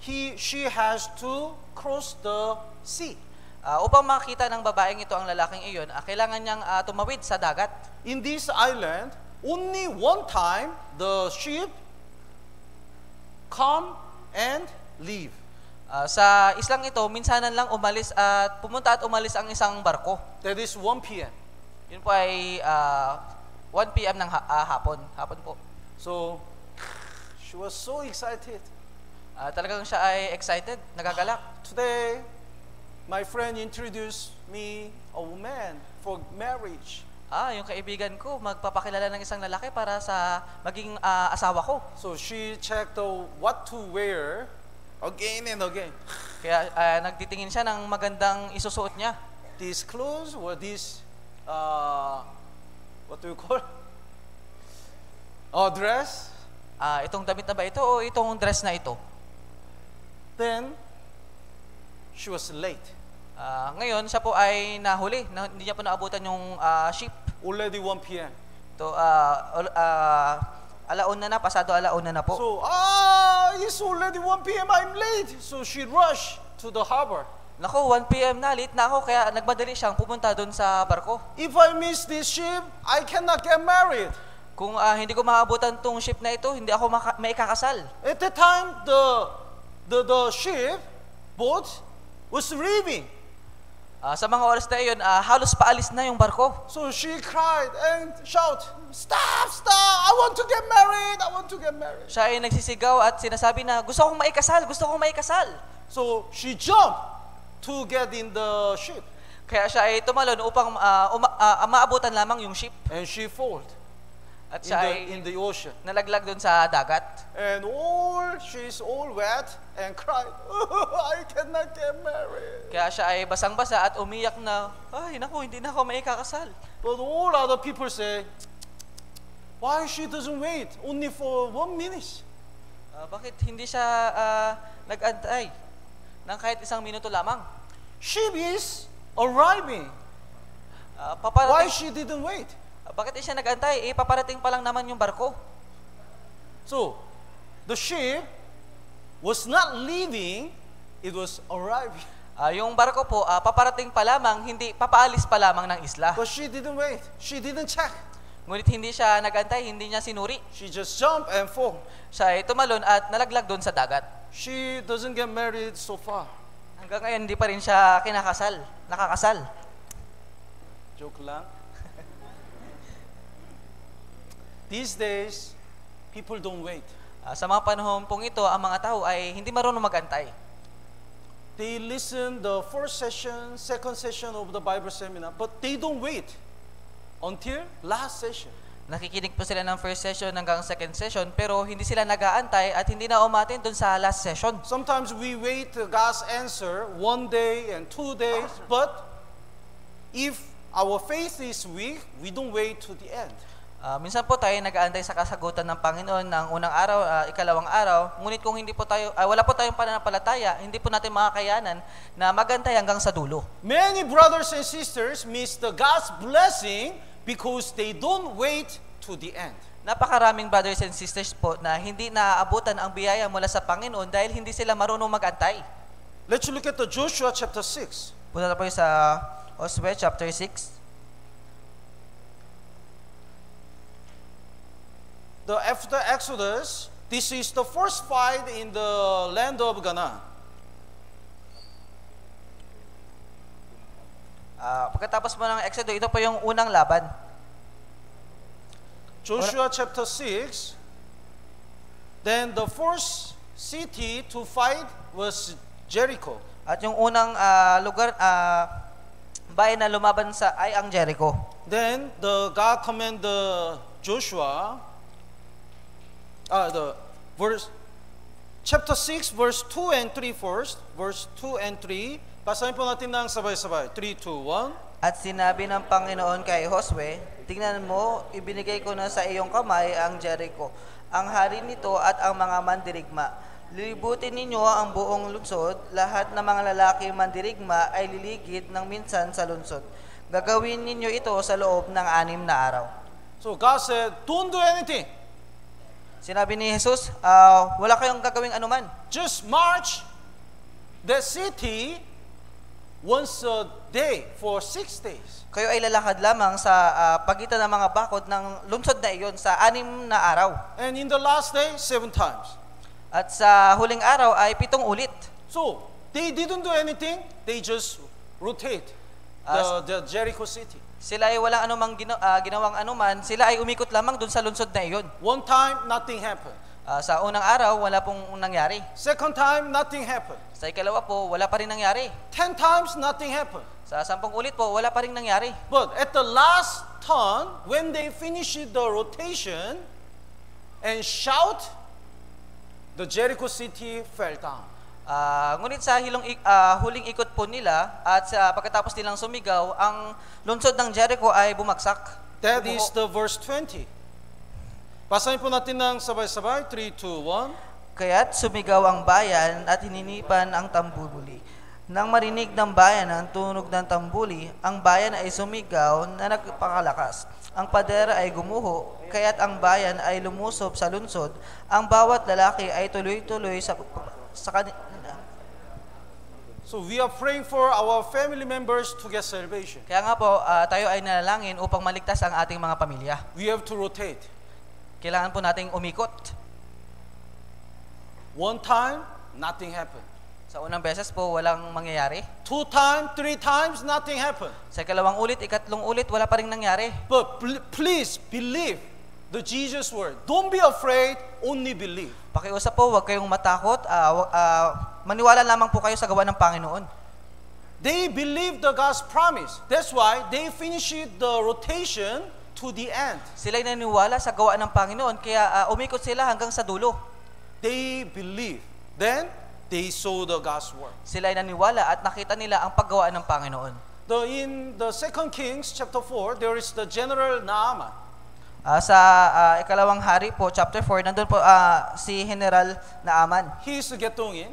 he, she has to cross the sea. Ah, upang makita ng babaeng ito ang lalaking iyon, ah, kailangan niyang ah, tumawid sa dagat. In this island, only one time the ship come and leave. Ah, sa islang ito, minsanan lang umalis at pumunta at umalis ang isang barko. That is 1 p.m. Yun po ay ah, 1 p.m. ng ha- ah, hapon. Hapon po. So she was so excited. Ah, talagang siya ay excited, nagagalak. Today, my friend introduced me a woman for marriage. Ah, yung kaibigan ko, magpapakilala ng isang lalaki para sa maging ah, asawa ko. So she checked the what to wear again and again. Kaya ah, nagtitingin siya ng magandang isusuot niya. These clothes or this, uh, what do you call? Oh, dress. Ah, itong damit na ba ito o itong dress na ito? Then she was late. Ah, ngayon, siya po ay nahuli. Na, hindi niya po naabutan yung ah, ship. Already 1 p.m. To, ah, ol- ah, alauna na, pasado alauna na po. So, ah, it's already 1 p.m. I'm late. So she rushed to the harbor. Naku, 1 p.m. na, late na ako, kaya nagmadali siyang pumunta doon sa barko. If I miss this ship, I cannot get married. Kung ah, hindi ko maabutan tong ship na ito, hindi ako maikakasal. At that time, the, the, the ship, boat, was leaving. Ah, sa mga oras na iyon, ah, halos paalis na yung barko. So she cried and shout, Stop, stop, I want to get married, I want to get married. Siya ay nagsisigaw at sinasabi na, gusto kong maikasal, gusto kong maikasal. So she jumped to get in the ship Kaya siya ay tumalon upang ah, uma- ah, maabutan lamang yung ship. and she fell At in the, in the ocean. nalaglag doon sa dagat. And all, she's all wet and cried, I cannot get married. Kaya siya ay basang-basa at umiyak na, ay naku, hindi na ako maikakasal. But all other people say, why she doesn't wait only for one minute? Ah, bakit hindi siya ah, nag-antay ng kahit isang minuto lamang? Ship is arriving. Ah, Why she didn't wait? Ah, bakit siya nag-antay? Eh, paparating pa lang naman yung barko. So, the ship was not leaving, it was arriving. Ah, yung barko po, ah, paparating pa lamang, hindi papaalis pa lamang ng isla. But she didn't wait. She didn't check. Ngunit hindi siya nag-antay, hindi niya sinuri. She just jumped and fall. Siya ay tumalon at nalaglag doon sa dagat. She doesn't get married so far. Hanggang ngayon, hindi pa rin siya kinakasal, nakakasal. Joke lang. These days, people don't wait. Ah, sa mga panahon pong ito, ang mga tao ay hindi marunong mag-antay. They listen the first session, second session of the Bible seminar, but they don't wait until last session. Nakikinig po sila ng first session hanggang second session, pero hindi sila nag-aantay at hindi na umatin doon sa last session. Sometimes we wait uh, God's answer one day and two days, but if our faith is weak, we don't wait to the end. Ah, minsan po tayo nag-aantay sa kasagutan ng Panginoon ng unang araw, ah, ikalawang araw. Ngunit kung hindi po tayo, ah, wala po tayong pananampalataya, hindi po natin makakayanan na magantay hanggang sa dulo. Many brothers and sisters miss the God's blessing because they don't wait to the end. Napakaraming brothers and sisters po na hindi naaabutan ang biyaya mula sa Panginoon dahil hindi sila marunong mag-antay. Let's look at the Joshua chapter 6. Punta na po sa Oswe chapter 6. The after Exodus, this is the first fight in the land of Ghana. Ah, pagkatapos mo ng Exodus, ito po yung unang laban. Joshua chapter 6. Then the first city to fight was Jericho. At yung unang ah, lugar, ah, bayan na lumaban sa ay ang Jericho. Then the God commanded Joshua, uh, the verse, chapter 6, verse 2 and 3 first. Verse 2 and 3. Basahin po natin ng sabay-sabay. 3, 2, 1. At sinabi ng Panginoon kay Josue, Tingnan mo, ibinigay ko na sa iyong kamay ang Jericho, ang hari nito at ang mga mandirigma. Lilibutin ninyo ang buong lungsod, lahat ng mga lalaki mandirigma ay liligid ng minsan sa lungsod. Gagawin ninyo ito sa loob ng anim na araw. So God said, don't do anything. Sinabi ni Jesus, "Ah, wala kayong gagawing anuman. Just march the city once a day for six days. Kayo ay lalakad lamang sa ah, pagitan ng mga bakod ng lungsod na iyon sa anim na araw. And in the last day, seven times. At sa huling araw ay pitong ulit. So they didn't do anything. They just rotate the, the Jericho city. Sila ay walang anumang gina- ah, ginawang anuman, sila ay umikot lamang dun sa lungsod na iyon. One time, nothing happened. Ah, sa unang araw, wala pong nangyari. Second time, nothing happened. Sa ikalawa po, wala pa rin nangyari. Ten times, nothing happened. Sa sampung ulit po, wala pa rin nangyari. But at the last turn, when they finished the rotation and shout, the Jericho city fell down. Ah, ngunit sa hilong, ah, huling ikot po nila at sa pagkatapos nilang sumigaw, ang lungsod ng Jericho ay bumagsak. That Bumuho. is the verse 20. Basahin po natin ng sabay-sabay. 3, 2, 1. Kaya't sumigaw ang bayan at hininipan ang tambuli. Nang marinig ng bayan ang tunog ng tambuli, ang bayan ay sumigaw na nagpakalakas. Ang pader ay gumuho, kaya't ang bayan ay lumusob sa lunsod. Ang bawat lalaki ay tuloy-tuloy sa, sa. So we are praying for our family members to get salvation. Kaya nga po, ah, tayo ay nanalangin upang maligtas ang ating mga pamilya. We have to rotate. Kailangan po nating umikot. One time, nothing happened. Sa unang beses po, walang mangyayari. Two times, three times, nothing happened. Sa ikalawang ulit, ikatlong ulit, wala pa rin nangyari. But pl- please believe the Jesus word. Don't be afraid, only believe. Pakiusap po, huwag kayong matakot. wa- ah, maniwala lamang po kayo sa gawa ng Panginoon. They believe the God's promise. That's why they finished the rotation to the end. Sila'y naniwala sa gawa ng Panginoon, kaya ah, umikot sila hanggang sa dulo. They believe. Then they saw the God's word. Sila'y naniwala at nakita nila ang paggawa ng Panginoon. The, in the Second Kings chapter 4, there is the general Naaman. Ah, sa ah, ikalawang hari po, chapter 4, nandun po ah, si General Naaman. He is Getongin.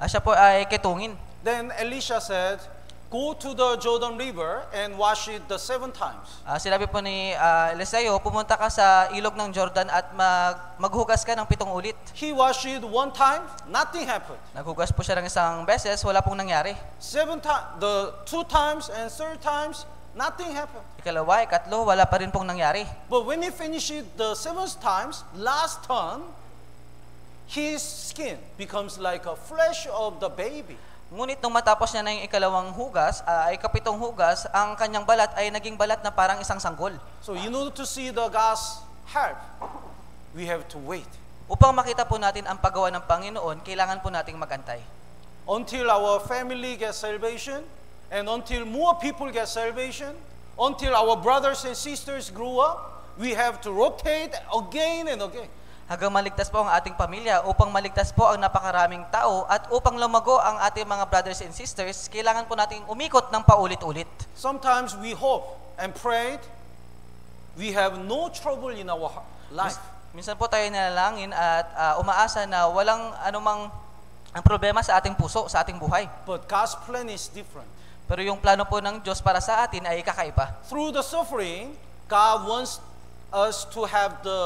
Ah, siya po ay ketungin. Then Elisha said, Go to the Jordan River and wash it the seven times. Ah, sinabi po ni ah, Eliseo, pumunta ka sa ilog ng Jordan at mag, maghugas ka ng pitong ulit. He washed it one time, nothing happened. Naghugas po siya ng isang beses, wala pong nangyari. Seven times, the two times and third times, nothing happened. Ikalawa, ikatlo, wala pa rin pong nangyari. But when he finished it the seventh times, last turn, his skin becomes like a flesh of the baby. Ngunit nung matapos niya na yung ikalawang hugas, ah, ay kapitong hugas, ang kanyang balat ay naging balat na parang isang sanggol. So in order to see the God's help, we have to wait Upang makita po natin ang paggawa ng Panginoon, kailangan po nating magantay. until our family gets salvation, and until more people get salvation, until our brothers and sisters grow up, we have to rotate again and again. Hanggang maligtas po ang ating pamilya, upang maligtas po ang napakaraming tao, at upang lumago ang ating mga brothers and sisters, kailangan po nating umikot ng paulit-ulit. Sometimes we hope and prayed, we have no trouble in our life. Minsan po tayo nanalangin at ah, umaasa na walang anumang ang problema sa ating puso, sa ating buhay. But God's plan is different. Pero yung plano po ng Diyos para sa atin ay kakaiba. Through the suffering, God wants us to have the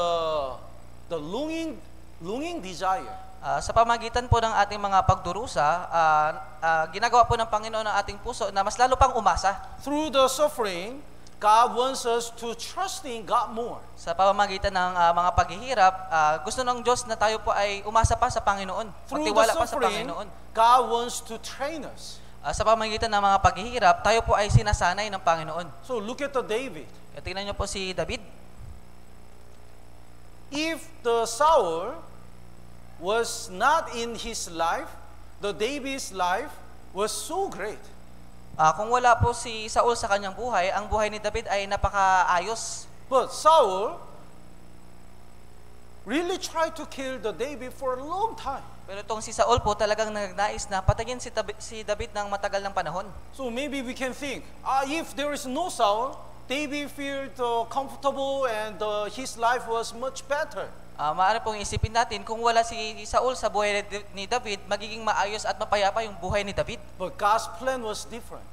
the longing longing desire. Ah, sa pamagitan po ng ating mga pagdurusa, ah, ah, ginagawa po ng Panginoon ang ating puso na mas lalo pang umasa. Through the suffering, God wants us to trust in God more. Sa pamamagitan ng ah, mga paghihirap, ah, gusto ng Diyos na tayo po ay umasa pa sa Panginoon. Through Magtiwala pa sa Panginoon. God wants to train us. Ah, sa pamamagitan ng mga paghihirap, tayo po ay sinasanay ng Panginoon. So look at the David. Tingnan niyo po si David. If the Saul was not in his life, the David's life was so great. Ah, kung wala po si Saul sa kanyang buhay, ang buhay ni David ay napakaayos. But Saul really tried to kill the David for a long time. Pero itong si Saul po talagang nagnais na patayin si David, si David ng matagal ng panahon. So maybe we can think, ah, if there is no Saul, David felt uh, comfortable and uh, his life was much better. Ah, maaari pong isipin natin, kung wala si Saul sa buhay ni David, magiging maayos at mapayapa yung buhay ni David. But God's plan was different.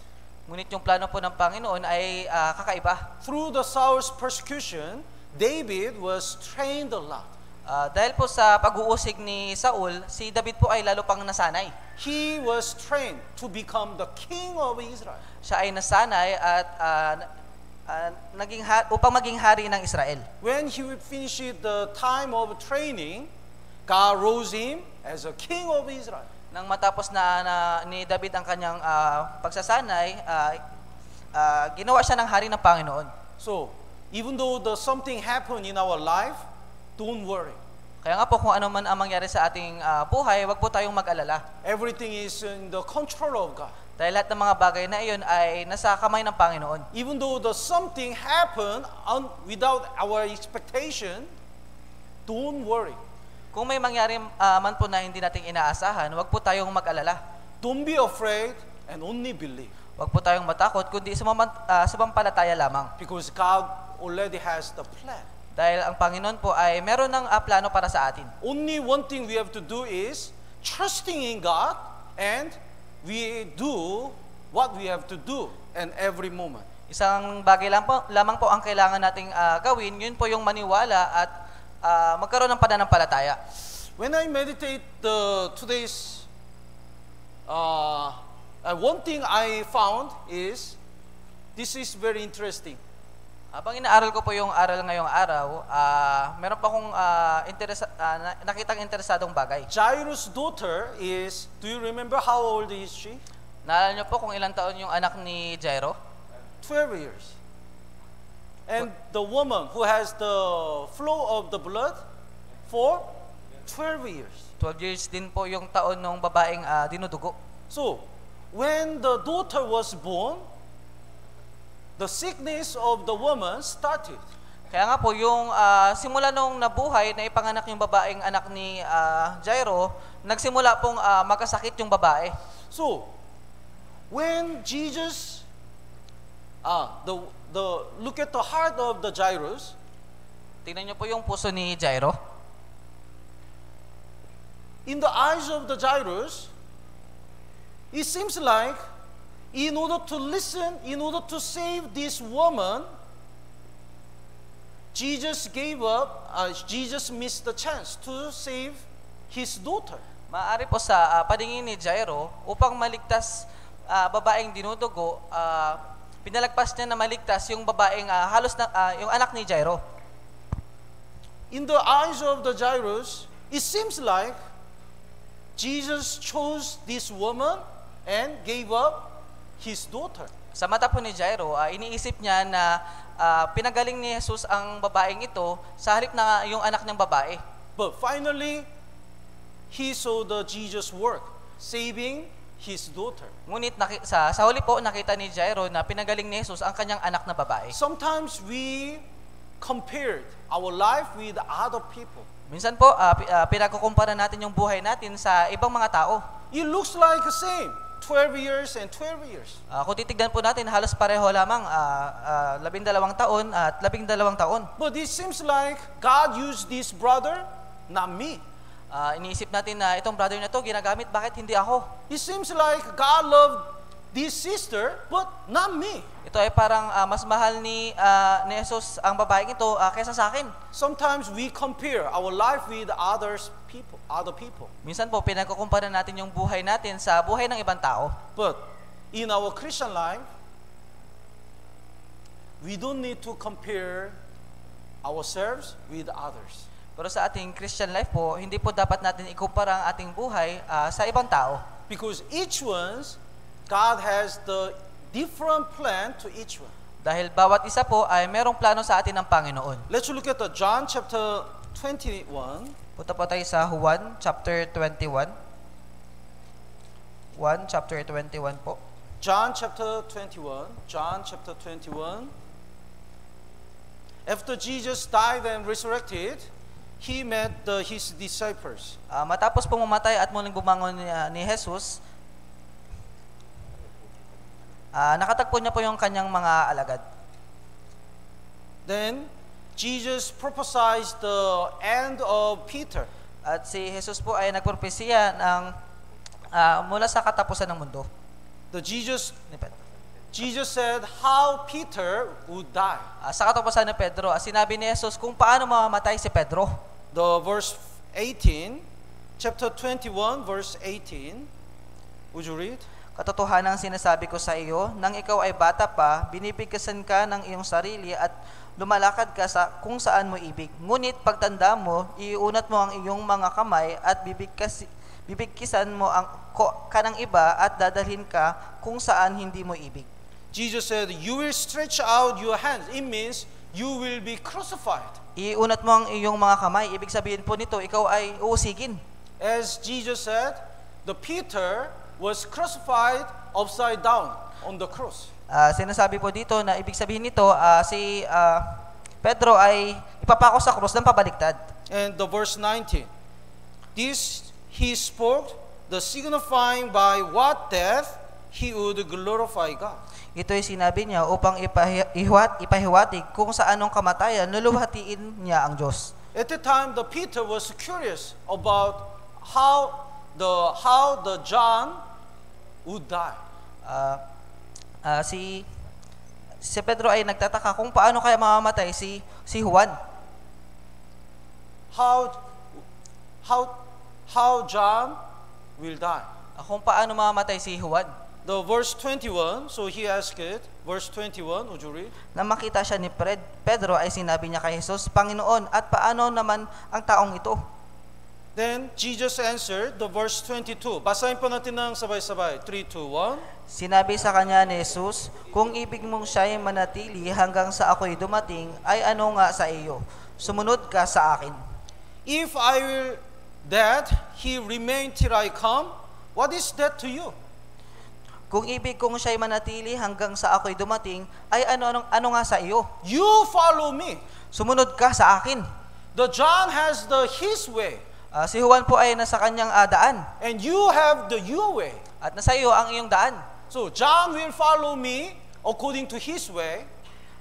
Ngunit yung plano po ng Panginoon ay ah, kakaiba. Through the Saul's persecution, David was trained a lot. Ah, dahil po sa pag-uusig ni Saul, si David po ay lalo pang nasanay. He was trained to become the king of Israel. Siya ay nasanay at ah, ah, naging ha- upang maging hari ng Israel. When he finished the time of training, God rose him as a king of Israel. Nang matapos na, na ni David ang kanyang ah, pagsasanay, ah, ah, ginawa siya ng hari ng Panginoon. So, even though the something happened in our life, don't worry. Kaya nga po kung ano man ang mangyari sa ating ah, buhay, wag po tayong mag-alala. Everything is in the control of God. Dahil lahat ng mga bagay na iyon ay nasa kamay ng Panginoon. Even though the something happened un, without our expectation, don't worry. Kung may mangyari ah, man po na hindi nating inaasahan, wag po tayong mag-alala. Don't be afraid and only believe. Wag po tayong matakot, kundi sumaman, uh, sumampalataya lamang. Because God already has the plan. Dahil ang Panginoon po ay meron ng ah, plano para sa atin. Only one thing we have to do is trusting in God and we do what we have to do in every moment. Isang bagay lang po, lamang po ang kailangan nating ah, gawin, yun po yung maniwala at ah, magkaroon ng pananampalataya. When I meditate the today's uh, uh, one thing I found is this is very interesting. Habang inaaral ko po yung aral ngayong araw, ah, meron pa akong ah, interesa, na- nakitang interesadong bagay. Jairus' daughter is, do you remember how old is she? Naalala niyo po kung ilang taon yung anak ni Jairo? 12 years. And the woman who has the flow of the blood for 12 years. 12 years din po yung taon ng babaeng ah, dinudugo. So, when the daughter was born, the sickness of the woman started. Kaya nga po, yung ah, simula nung nabuhay na ipanganak yung babaeng anak ni ah, Jairo, nagsimula pong ah, magkasakit yung babae. So, when Jesus, ah, the, the, look at the heart of the Jairus, Tingnan niyo po yung puso ni Jairo. in the eyes of the Jairus, it seems like in order to listen, in order to save this woman, Jesus gave up, uh, Jesus missed the chance to save his daughter. Maaari po sa ah, paningin ni Jairo, upang maligtas ah, babaeng dinudugo, ah, pinalagpas niya na maligtas yung babaeng ah, halos na, ah, yung anak ni Jairo. In the eyes of the Jairus, it seems like Jesus chose this woman and gave up his daughter. Sa mata po ni Jairo, ah, iniisip niya na ah, pinagaling ni Jesus ang babaeng ito sa halip na yung anak niyang babae. But finally, he saw the Jesus work, saving his daughter. Ngunit naki- sa, sa huli po, nakita ni Jairo na pinagaling ni Jesus ang kanyang anak na babae. Sometimes we compared our life with other people. Minsan po, ah, pi- ah, pinagkukumpara natin yung buhay natin sa ibang mga tao. It looks like the same, 12 years and 12 years. Ah, kung titignan po natin, halos pareho lamang, ah, ah, labindalawang taon at labindalawang taon. But it seems like God used this brother, not me. Ah, iniisip natin na itong brother na to ginagamit, bakit hindi ako? It seems like God loved this sister, but not me. Ito ay parang ah, mas mahal ni, ah, ni Jesus ang babaeng ito ah, kaysa sa akin. Sometimes we compare our life with others people, other people. Minsan po, pinagkukumpara natin yung buhay natin sa buhay ng ibang tao. But in our Christian life, we don't need to compare ourselves with others. Pero sa ating Christian life po, hindi po dapat natin ikumpara ang ating buhay ah, sa ibang tao. Because each one's, God has the different plan to each one. Dahil bawat isa po ay merong plano sa atin ng Panginoon. Let's look at the John chapter 21. Punta po tayo sa Juan chapter 21. 1 chapter 21 po. John chapter 21. John chapter 21. After Jesus died and resurrected, he met the, his disciples. Ah, matapos pong mamatay at muling bumangon ni, ah, ni Jesus, ah, nakatagpo niya po yung kanyang mga alagad. Then Jesus prophesied the end of Peter. At si Jesus po ay nagpropesiya ng ah, mula sa katapusan ng mundo. The Jesus. Jesus said how Peter would die. Ah, sa katapusan ni Pedro, ah, sinabi ni Jesus kung paano mamamatay si Pedro. The verse 18, chapter 21, verse 18. Would you read? Katotohanan sinasabi ko sa iyo, nang ikaw ay bata pa, binibigkasan ka ng iyong sarili at lumalakad ka sa kung saan mo ibig. Ngunit pagtanda mo, iunat mo ang iyong mga kamay at bibigkas, bibigkisan mo ang ko, ka ng iba at dadalhin ka kung saan hindi mo ibig. Jesus said, You will stretch out your hands. It means you will be crucified. Iunat mo ang iyong mga kamay. Ibig sabihin po nito, ikaw ay uusigin. As Jesus said, the Peter was crucified upside down on the cross. Ah, sinasabi po dito na ibig sabihin nito, ah, si ah, Pedro ay ipapako sa krus ng pabaliktad. And the verse 19. This he spoke, the signifying by what death he would glorify God. Ito ay sinabi niya upang ipahiwat, ipahiwatig kung sa anong kamatayan luluhatiin niya ang Diyos. At the time, the Peter was curious about how the how the John would die. Ah, ah, si si Pedro ay nagtataka kung paano kaya mamamatay si si Juan. How how how John will die. Ah, kung paano mamamatay si Juan. The verse 21, so he asked it, verse 21, would you read? Na makita siya ni Pred, Pedro ay sinabi niya kay Jesus, Panginoon, at paano naman ang taong ito? Then Jesus answered, the verse 22. Basahin po natin ng sabay-sabay. 3, 2, 1. Sinabi sa kanya ni Jesus, Kung ibig mong siya'y manatili hanggang sa ako'y dumating, ay ano nga sa iyo? Sumunod ka sa akin. If I will that he remain till I come, what is that to you? Kung ibig kong siya'y manatili hanggang sa ako'y dumating, ay ano, ano, ano nga sa iyo? You follow me. Sumunod ka sa akin. The John has the his way, Ah, si Juan po ay nasa kanyang ah, daan, and you have the your way. at nasa iyo ang iyong daan. So John will follow me according to his way,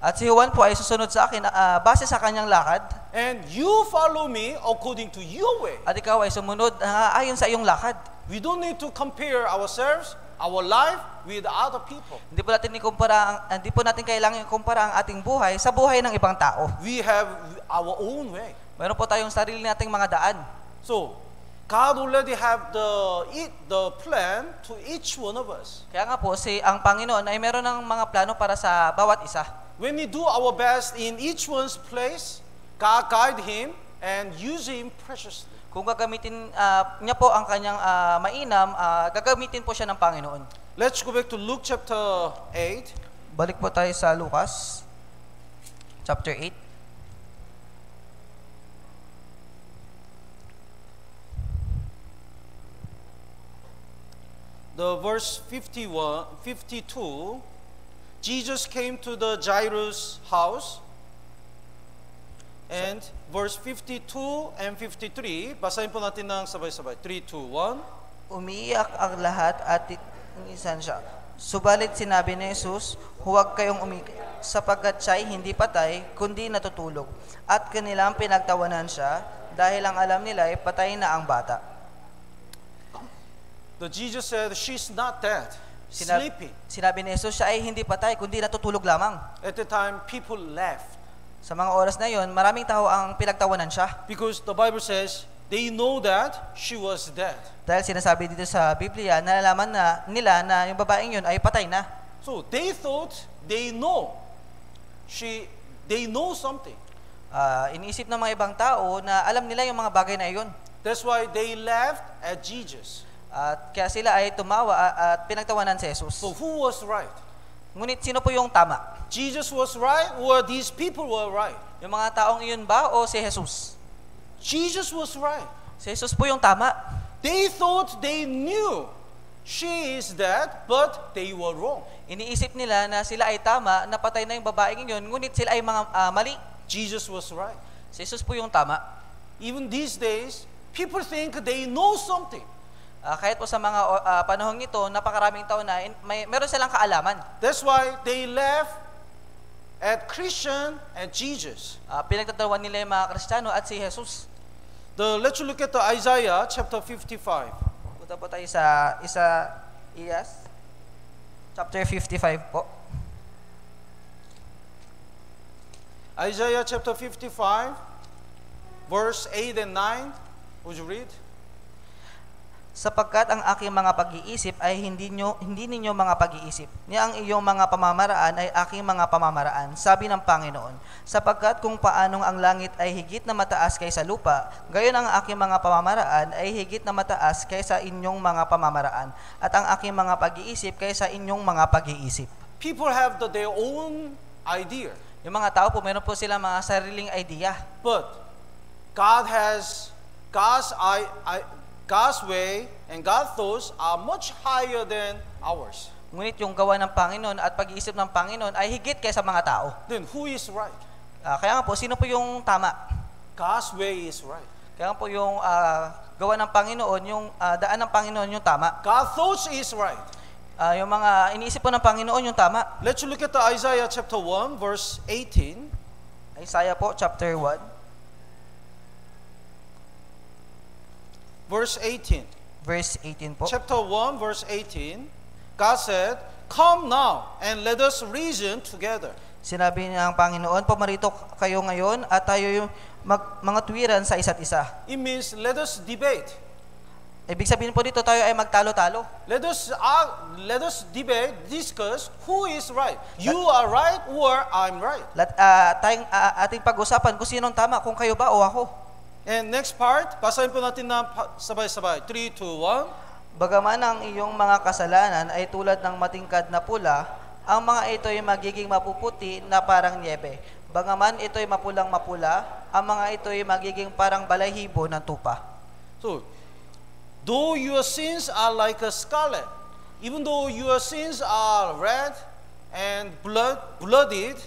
At si Juan po ay susunod sa akin ah, base sa kanyang lakad, and you follow me according to your way. at ikaw ay sumunod ah, ayon sa iyong lakad. We don't need to compare ourselves, our life with other people. Hindi po natin ikumpara hindi po natin kailangan ikumpara ang ating buhay sa buhay ng ibang tao. We have our own way. Meron po tayong sarili nating mga daan. So God already have the it, the plan to each one of us. Kaya nga po si ang Panginoon ay meron ng mga plano para sa bawat isa. When we do our best in each one's place, God guide him and use him preciously. Kung gagamitin ah, niya po ang kanyang ah, mainam, ah, gagamitin po siya ng Panginoon. Let's go back to Luke chapter 8. Balik po tayo sa Lucas chapter 8. The verse 51, 52, Jesus came to the Jairus house. And verse 52 and 53, basahin po natin ng sabay-sabay. 3, 2, 1. Umiiyak ang lahat at inisan siya. Subalit sinabi ni Jesus, huwag kayong umiyak sapagkat siya'y hindi patay, kundi natutulog. At kanilang pinagtawanan siya dahil ang alam nila ay patay na ang bata. The Jesus said, she's not dead, Sinab- sleeping. Sinabi ni Jesus, siya ay hindi patay, kundi natutulog lamang. At the time, people left. Sa mga oras na yon, maraming tao ang pinagtawanan siya. Because the Bible says, they know that she was dead. Dahil sinasabi dito sa Biblia, nalalaman na nila na yung babaeng yun ay patay na. So they thought they know. She, they know something. Ah, iniisip ng mga ibang tao na alam nila yung mga bagay na iyon. That's why they left at Jesus. At kaya sila ay tumawa at pinagtawanan si Jesus. So who was right? Ngunit sino po yung tama? Jesus was right or these people were right? Yung mga taong iyon ba o si Jesus? Jesus was right. Si Jesus po yung tama. They thought they knew she is dead, but they were wrong. Iniisip nila na sila ay tama, napatay na yung babaeng iyon, ngunit sila ay mga ah, mali. Jesus was right. Si Jesus po yung tama. Even these days, people think they know something. Ah, kahit po sa mga ah, panahong ito, napakaraming tao na in- may, meron silang kaalaman. That's why they left at Christian and Jesus. Ah, pinagtatawan nila yung mga Kristiyano at si Jesus. The, let's look at the Isaiah chapter 55. Punta po tayo sa isa Iyas, chapter 55 po. Isaiah chapter 55, verse 8 and 9. Would you read? Sapagkat ang aking mga pag-iisip ay hindi nyo, hindi ninyo mga pag-iisip, ni ang iyong mga pamamaraan ay aking mga pamamaraan, sabi ng Panginoon. Sapagkat kung paanong ang langit ay higit na mataas kaysa lupa, gayon ang aking mga pamamaraan ay higit na mataas kaysa inyong mga pamamaraan, at ang aking mga pag-iisip kaysa inyong mga pag-iisip. People have the, their own idea. Yung mga tao po, meron po sila mga sariling idea. But God has God's I, I, God's way and God's thoughts are much higher than ours. Ngunit yung gawa ng Panginoon at pag-iisip ng Panginoon ay higit kaysa mga tao. Then who is right? Ah, kaya nga po, sino po yung tama? God's way is right. Kaya nga po yung ah, gawa ng Panginoon, yung ah, daan ng Panginoon yung tama. God's thoughts is right. Ah, yung mga iniisip po ng Panginoon yung tama. Let's look at the Isaiah chapter 1 verse 18. Isaiah po, chapter 1, Verse 18. verse 18 po. Chapter 1 verse 18. God said, "Come now and let us reason together." Sinabi niya ang Panginoon, pumarito kayo ngayon at tayo yung mag, mga tuwiran sa isa't isa. It means let us debate. Ibig sabihin po dito tayo ay magtalo-talo. Let us uh, let us debate, discuss who is right. You are right or I'm right. Lat, ah, tayong ah, ating pag-usapan kung sinong tama, kung kayo ba o ako. And next part, basahin po natin na sabay-sabay. 3, 2, 1. Bagaman ang iyong mga kasalanan ay tulad ng matingkad na pula, ang mga ito ay magiging mapuputi na parang niebe. Bagaman ito ay mapulang mapula, ang mga ito ay magiging parang balahibo ng tupa. So, though your sins are like a scarlet, even though your sins are red and blood blooded,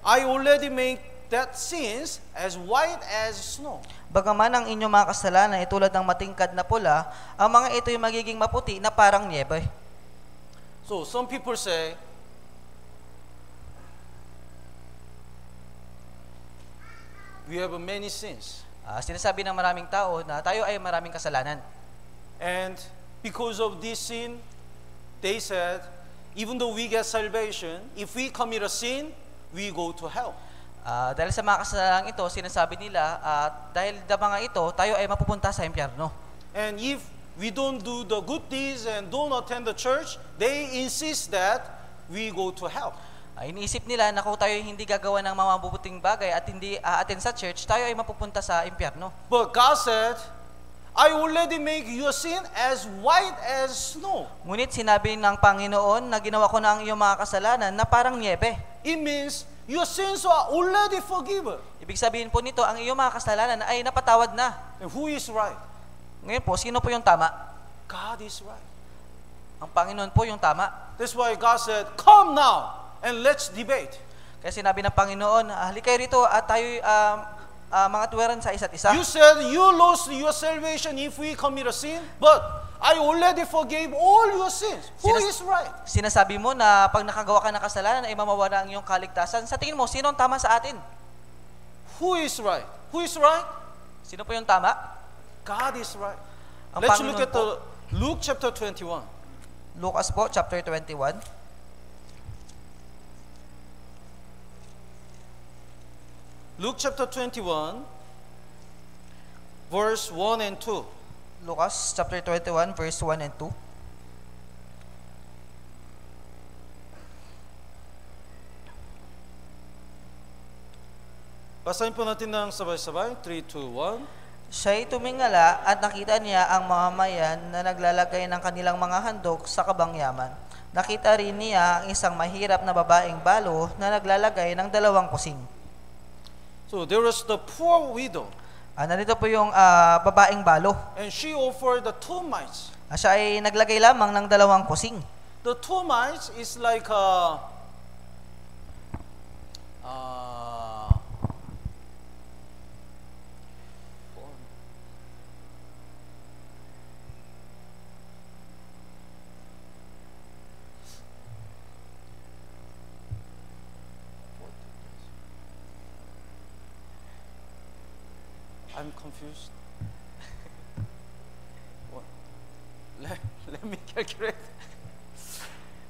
I already make that sins as white as snow. Bagaman ang inyong mga kasalanan ay tulad ng matingkad na pula, ang mga ito ay magiging maputi na parang niebe. So some people say, we have many sins. Ah, sinasabi ng maraming tao na tayo ay maraming kasalanan. And because of this sin, they said, even though we get salvation, if we commit a sin, we go to hell. Ah, dahil sa mga kasalanan ito, sinasabi nila, ah, dahil sa mga ito, tayo ay mapupunta sa impyerno. And if we don't do the good deeds and don't attend the church, they insist that we go to hell. Ah, iniisip nila na kung tayo hindi gagawa ng mga mabubuting bagay at hindi aaten sa church, tayo ay mapupunta sa impyerno. But God said, I already make your sin as white as snow. Ngunit sinabi ng Panginoon na ginawa ko na ang iyong mga kasalanan na parang niebe. It means your sins are already forgiven. Ibig sabihin po nito, ang iyong mga kasalanan ay napatawad na. And who is right? Ngayon po, sino po yung tama? God is right. Ang Panginoon po yung tama. That's why God said, Come now and let's debate. Kaya sinabi ng Panginoon, "Ah, halika rito at tayo um, ah, mga tuweran sa isa't isa. You said you lost your salvation if we commit a sin, but I already forgave all your sins. Who Sinas- is right? Sinasabi mo na pag nakagawa ka ng kasalanan ay mamawala ang iyong kaligtasan. Sa tingin mo, sino ang tama sa atin? Who is right? Who is right? Sino po yung tama? God is right. Ang Let's Panginoon look at the. Luke chapter 21. Lucas po, chapter 21. Luke chapter 21, verse 1 and 2. Lucas chapter 21, verse 1 and 2. Basahin po natin ng sabay-sabay. 3, 2, 1. Siya'y tumingala at nakita niya ang mga mayan na naglalagay ng kanilang mga handog sa kabangyaman. Nakita rin niya ang isang mahirap na babaeng balo na naglalagay ng dalawang kusing. So there was the poor widow, Ah, narito po yung ah, babaeng balo. and she offered the two mites. Ah, siya ay naglagay lamang ng dalawang kusing. The two mites is like a, uh, I'm confused. Let, let me calculate.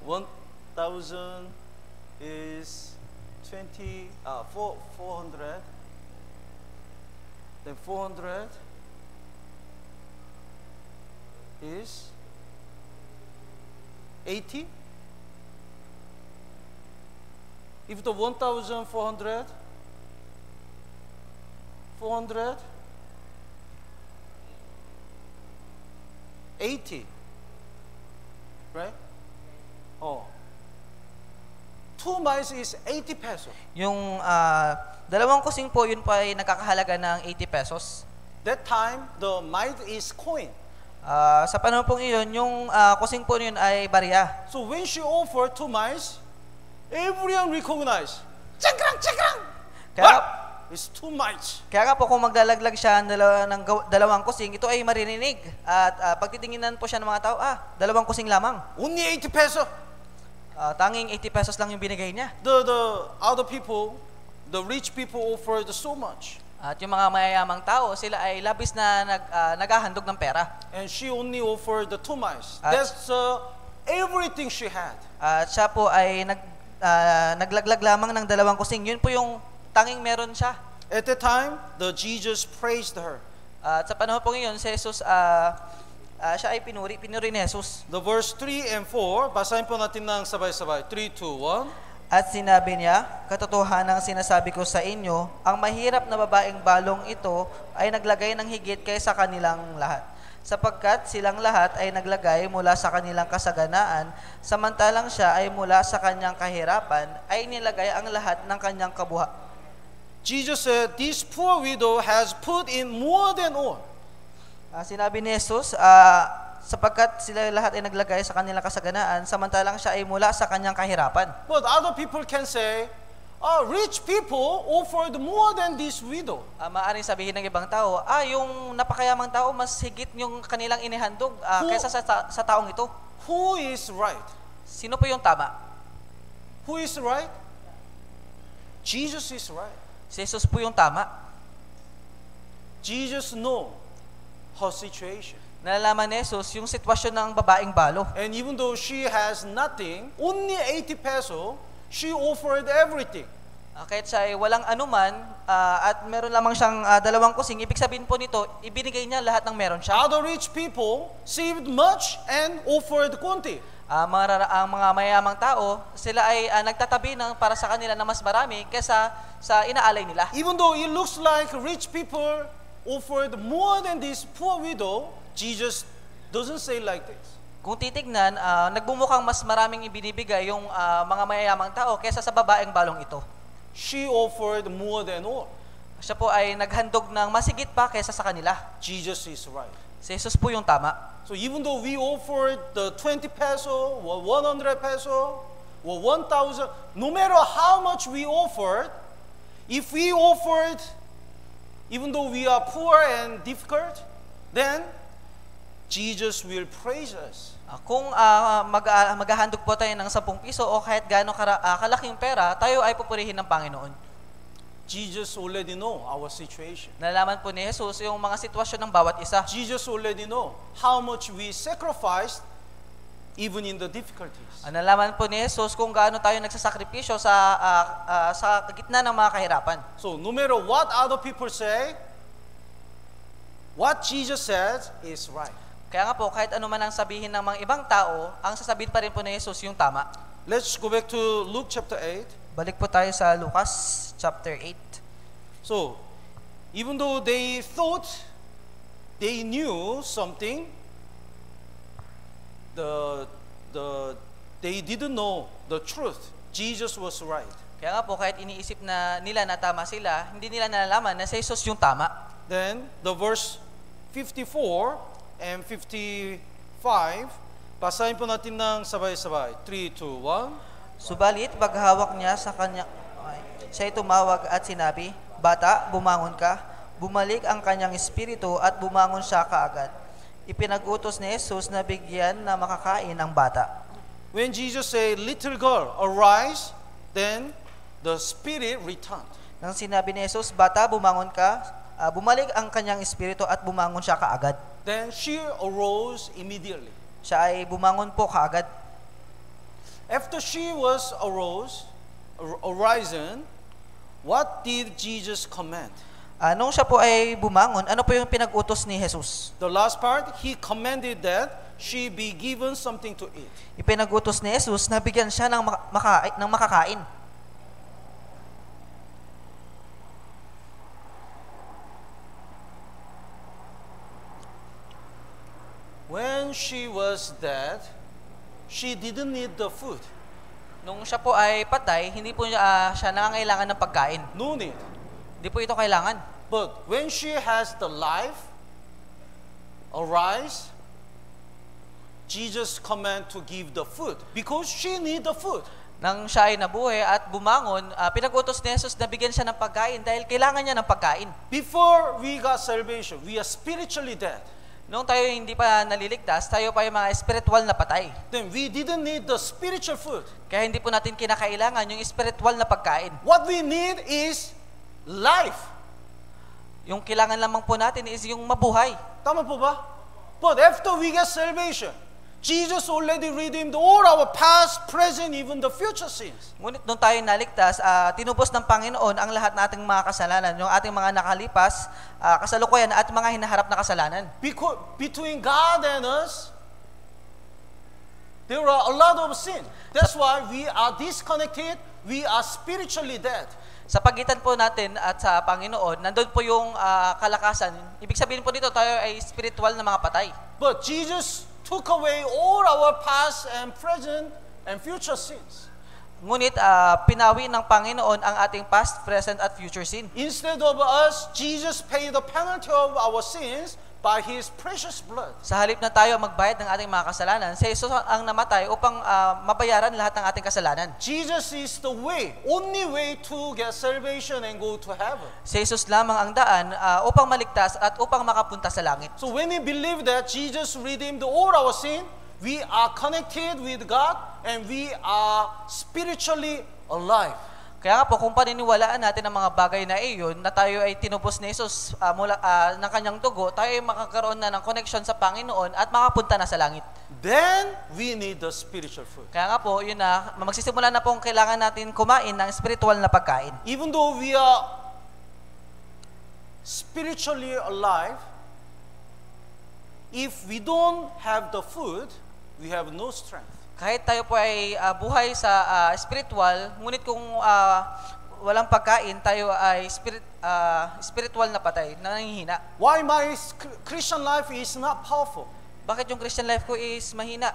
1,000 is 20, uh, 4, 400. Then 400 is 80. If the 1,400, 400, 80, right? Oh. two mice is 80 peso. Yung ah, dalawang kusing po, yun po ay nagkakahalaga ng 80 pesos. That time, the mite is coin. Ah, sa panahon pong iyon, yung ah, kusing po yun ay barya. So when she offered two mice, everyone recognized. Chakrang, chakrang! Kaya, What? It's two mice. kaya nga po kung maglalaglag siya ng, dalawang kusing, ito ay maririnig. At ah, pagtitinginan po siya ng mga tao, ah, dalawang kusing lamang. Only 80 peso. Ah, tanging 80 pesos lang yung binigay niya. The, the other people, the rich people offered so much. At yung mga mayayamang tao, sila ay labis na nag, ah, naghahandog ng pera. And she only offered the two mice. At- That's uh, everything she had. At siya po ay nag, ah, naglaglag lamang ng dalawang kusing. Yun po yung tanging meron siya. At that time, the Jesus praised her. At sa panahon po ngayon, si Jesus, ah, ah, siya ay pinuri, pinuri ni Jesus. The verse 3 and 4, basahin po natin ng sabay-sabay. 3, 2, 1. At sinabi niya, katotohanan ang sinasabi ko sa inyo, ang mahirap na babaeng balong ito ay naglagay ng higit kaysa kanilang lahat. Sapagkat silang lahat ay naglagay mula sa kanilang kasaganaan, samantalang siya ay mula sa kanyang kahirapan, ay nilagay ang lahat ng kanyang kabuha. Jesus said, This poor widow has put in more than all. Ah, sinabi ni Jesus, ah, sapagkat sila lahat ay naglagay sa kanilang kasaganaan, samantalang siya ay mula sa kanyang kahirapan. But other people can say, oh, rich people offered more than this widow. Ah, maaaring sabihin ng ibang tao, ah, yung napakayamang tao, mas higit yung kanilang inihandog ah, Who- kaysa sa, ta- sa taong ito. Who is right? Sino po yung tama? Who is right? Jesus is right. Si Jesus po yung tama. Jesus know her situation. Nalalaman ni Jesus yung sitwasyon ng babaeng balo. And even though she has nothing, only 80 peso, she offered everything. Ah, kahit siya ay walang anuman ah, at meron lamang siyang ah, dalawang kusing, ibig sabihin po nito, ibinigay niya lahat ng meron siya. Other rich people saved much and offered konti. Ah, mga, ang mga mayamang tao, sila ay ah, nagtatabi ng para sa kanila na mas marami kaysa sa inaalay nila. Even though it looks like rich people offered more than this poor widow, Jesus doesn't say like this. Kung titignan, ah, nagbumukhang mas maraming ibinibigay yung ah, mga mayayamang tao kaysa sa babaeng balong ito. She offered more than all. Siya po ay naghandog ng masigit pa kaysa sa kanila. Jesus is right. Si Jesus po yung tama. So even though we offered the 20 peso or 100 peso or 1,000, no matter how much we offered, if we offered, even though we are poor and difficult, then Jesus will praise us. Ah, kung ah, mag, ah, maghahandog po tayo ng 10 piso o kahit gaano kara, ah, kalaking pera, tayo ay pupurihin ng Panginoon. Jesus already know our situation. Nalaman po ni Jesus yung mga sitwasyon ng bawat isa. Jesus already know how much we sacrificed even in the difficulties. Ah, nalaman po ni Jesus kung gaano tayo nagsasakripisyo sa ah, ah, sa gitna ng mga kahirapan. So no matter what other people say, what Jesus says is right. Kaya nga po, kahit ano man ang sabihin ng mga ibang tao, ang sasabihin pa rin po ni Jesus yung tama. Let's go back to Luke chapter 8. Balik po tayo sa Lucas chapter 8. So, even though they thought they knew something, the, the, they didn't know the truth. Jesus was right. Kaya nga po, kahit iniisip na nila na tama sila, hindi nila nalalaman na si Jesus yung tama. Then, the verse 54 and 55, basahin po natin ng sabay-sabay. 3, 2, 1. Subalit, paghawak niya sa kanya, ay, siya tumawag at sinabi, Bata, bumangon ka. Bumalik ang kanyang espiritu at bumangon siya kaagad. Ipinag-utos ni Jesus na bigyan na makakain ang bata. When Jesus said, little girl, arise, then the spirit returned. Nang sinabi ni Jesus, Bata, bumangon ka, ah, bumalik ang kanyang espiritu at bumangon siya kaagad. Then she arose immediately. Siya ay bumangon po kaagad. After she was arose, arisen, what did Jesus command? Ah, nung siya po ay bumangon, ano po yung pinag-utos ni Jesus? The last part, he commanded that she be given something to eat. Ipinag-utos ni Jesus na bigyan siya ng, maka- ng makakain. When she was dead, she didn't need the food. Nung siya po ay patay, hindi po ah, siya nangangailangan ng pagkain. No need. Hindi po ito kailangan. But when she has the life, arise, Jesus command to give the food because she need the food. Nang siya ay nabuhay at bumangon, ah, pinag-utos ni Jesus na bigyan siya ng pagkain dahil kailangan niya ng pagkain. Before we got salvation, we are spiritually dead. Noong tayo hindi pa naliligtas, tayo pa yung mga spiritual na patay. Then we didn't need the spiritual food. Kaya hindi po natin kinakailangan yung spiritual na pagkain. What we need is life. Yung kailangan lamang po natin is yung mabuhay. Tama po ba? But after we get salvation, Jesus already redeemed all our past, present, even the future sins. Ngunit nung tayo naligtas, ah, tinubos ng Panginoon ang lahat nating mga kasalanan, yung ating mga nakalipas, ah, kasalukuyan at mga hinaharap na kasalanan. Because between God and us, there are a lot of sin. That's why we are disconnected. We are spiritually dead. Sa pagitan po natin at sa Panginoon, nandun po yung ah, kalakasan. Ibig sabihin po dito, tayo ay spiritual na mga patay. But Jesus took away all our past and present and future sins. Ngunit ah, pinawi ng Panginoon ang ating past, present at future sin. Instead of us, Jesus paid the penalty of our sins by His precious blood. Sa halip na tayo magbayad ng ating mga kasalanan, si Jesus ang namatay upang ah, mabayaran lahat ng ating kasalanan. Jesus is the way, only way to get salvation and go to heaven. Si Jesus lamang ang daan ah, upang maligtas at upang makapunta sa langit. So when we believe that Jesus redeemed all our sin, we are connected with God and we are spiritually alive. Kaya nga po, kung paniniwalaan natin ang mga bagay na iyon, na tayo ay tinubos ni Jesus ah, mula, ah, ng kanyang dugo, tayo ay makakaroon na ng connection sa Panginoon at makapunta na sa langit. Then we need the spiritual food. Kaya nga po, yun na, magsisimula na pong kailangan natin kumain ng spiritual na pagkain. Even though we are spiritually alive, if we don't have the food, we have no strength. Kahit tayo po ay ah, buhay sa ah, spiritual, ngunit kung ah, walang pagkain, tayo ay spirit, ah, spiritual na patay, na nanghihina. Why my Christian life is not powerful? Bakit yung Christian life ko is mahina?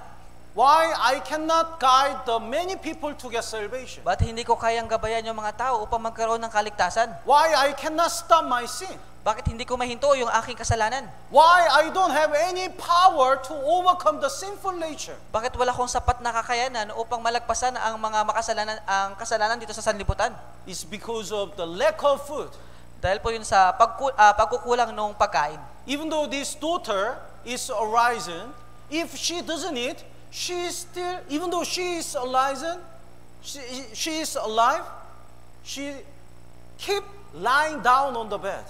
Why I cannot guide the many people to get salvation? Ba't hindi ko kayang gabayan yung mga tao upang magkaroon ng kaligtasan? Why I cannot stop my sin? Bakit hindi ko mahinto yung aking kasalanan? Why I don't have any power to overcome the sinful nature? Bakit wala akong sapat na kakayanan upang malagpasan ang mga makasalanan ang kasalanan dito sa sanlibutan? It's because of the lack of food. Dahil po yun sa pagku- ah, pagkukulang ng pagkain. Even though this daughter is arisen, if she doesn't eat, she is still, even though she is arisen, she, she is alive, she keep lying down on the bed.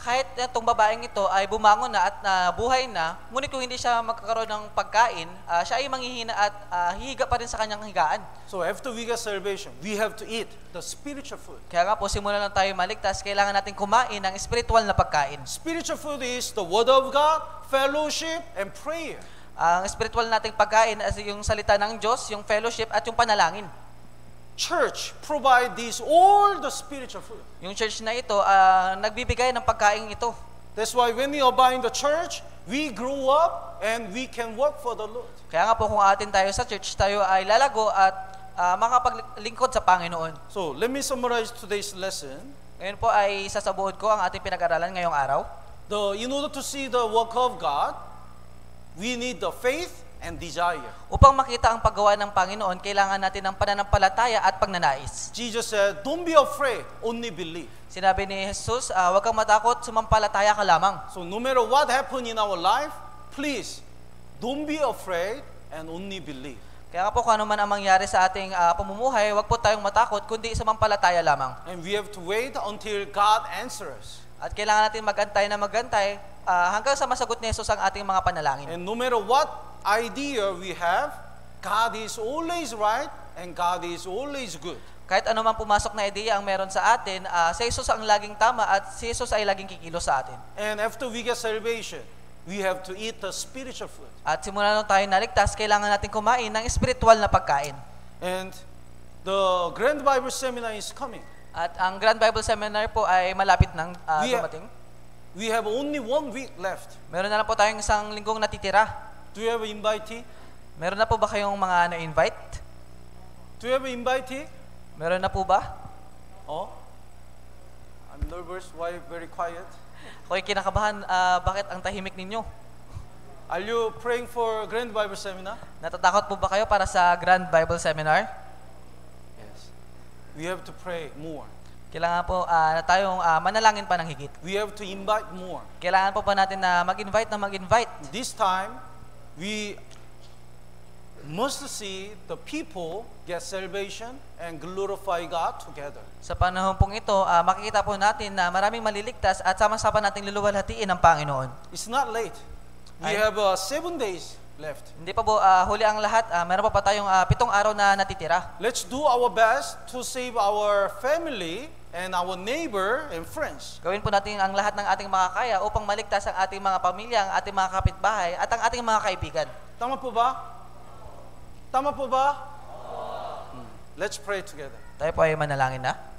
Kahit itong babaeng ito ay bumangon na at na buhay na, ngunit kung hindi siya magkakaroon ng pagkain, ah, siya ay manghihina at ah, hihiga pa rin sa kanyang higaan. So after we get salvation, we have to eat the spiritual food. Kaya nga po, simula lang tayo maligtas, kailangan natin kumain ng spiritual na pagkain. Spiritual food is the Word of God, fellowship, and prayer. Ang spiritual nating pagkain ay yung salita ng Diyos, yung fellowship at yung panalangin. Church provide these all the spiritual food. Yung church na ito, ah, nagbibigay ng pagkain ito. That's why when we abide in the church, we grow up and we can work for the Lord. Kaya nga po kung atin tayo sa church, tayo ay lalago at ah, makapaglingkod sa Panginoon. So let me summarize today's lesson. Ngayon po ay sasabuod ko ang ating pinag-aralan ngayong araw. The, in order to see the work of God, we need the faith and desire. Upang makita ang paggawa ng Panginoon, kailangan natin ng pananampalataya at pagnanais. Jesus said, Don't be afraid, only believe. Sinabi ni Jesus, ah, huwag kang matakot, sumampalataya ka lamang. So no matter what happened in our life, please don't be afraid and only believe. Kaya po kung ano man ang mangyari sa ating ah, pamumuhay, huwag po tayong matakot, kundi sumampalataya lamang. And we have to wait until God answers. At kailangan natin magantay na magantay ah, hanggang sa masagot ni Jesus ang ating mga panalangin. And no matter what idea we have, God is always right and God is always good. Kahit ano man pumasok na ideya ang meron sa atin, ah, si Jesus ang laging tama at si Jesus ay laging kikilos sa atin. And after we get salvation, we have to eat the spiritual food. At simula nung tayo naligtas, kailangan natin kumain ng spiritual na pagkain. And the Grand Bible Seminar is coming. At ang Grand Bible Seminar po ay malapit nang We- dumating. We have only one week left. Meron na lang po tayong isang linggong natitira. Do you have an invitee? Meron na po ba kayong mga na-invite? Do you have invitee? Meron na po ba? Oh? I'm nervous. Why very quiet? Ako'y kinakabahan, ah, bakit ang tahimik ninyo? Are you praying for Grand Bible Seminar? Natatakot po ba kayo para sa Grand Bible Seminar? Yes. We have to pray more. Kailangan po na tayong ah, manalangin pa ng higit. We have to invite more. Kailangan po pa natin na mag-invite na mag-invite. This time, we must see the people get salvation and glorify God together. Sa panahon pong ito, ah, makikita po natin na maraming maliligtas at sama-sama nating luluwalhatiin ang Panginoon. It's not late. We Ay- have uh, seven days left. Hindi pa po ah, huli ang lahat. Ah, meron pa pa tayong ah, pitong araw na natitira. Let's do our best to save our family and our neighbor and friends. Gawin po natin ang lahat ng ating makakaya upang maligtas ang ating mga pamilya, ang ating mga kapitbahay at ang ating mga kaibigan. Tama po ba? Tama po ba? Hmm. Let's pray together. Tayo po ay manalangin na.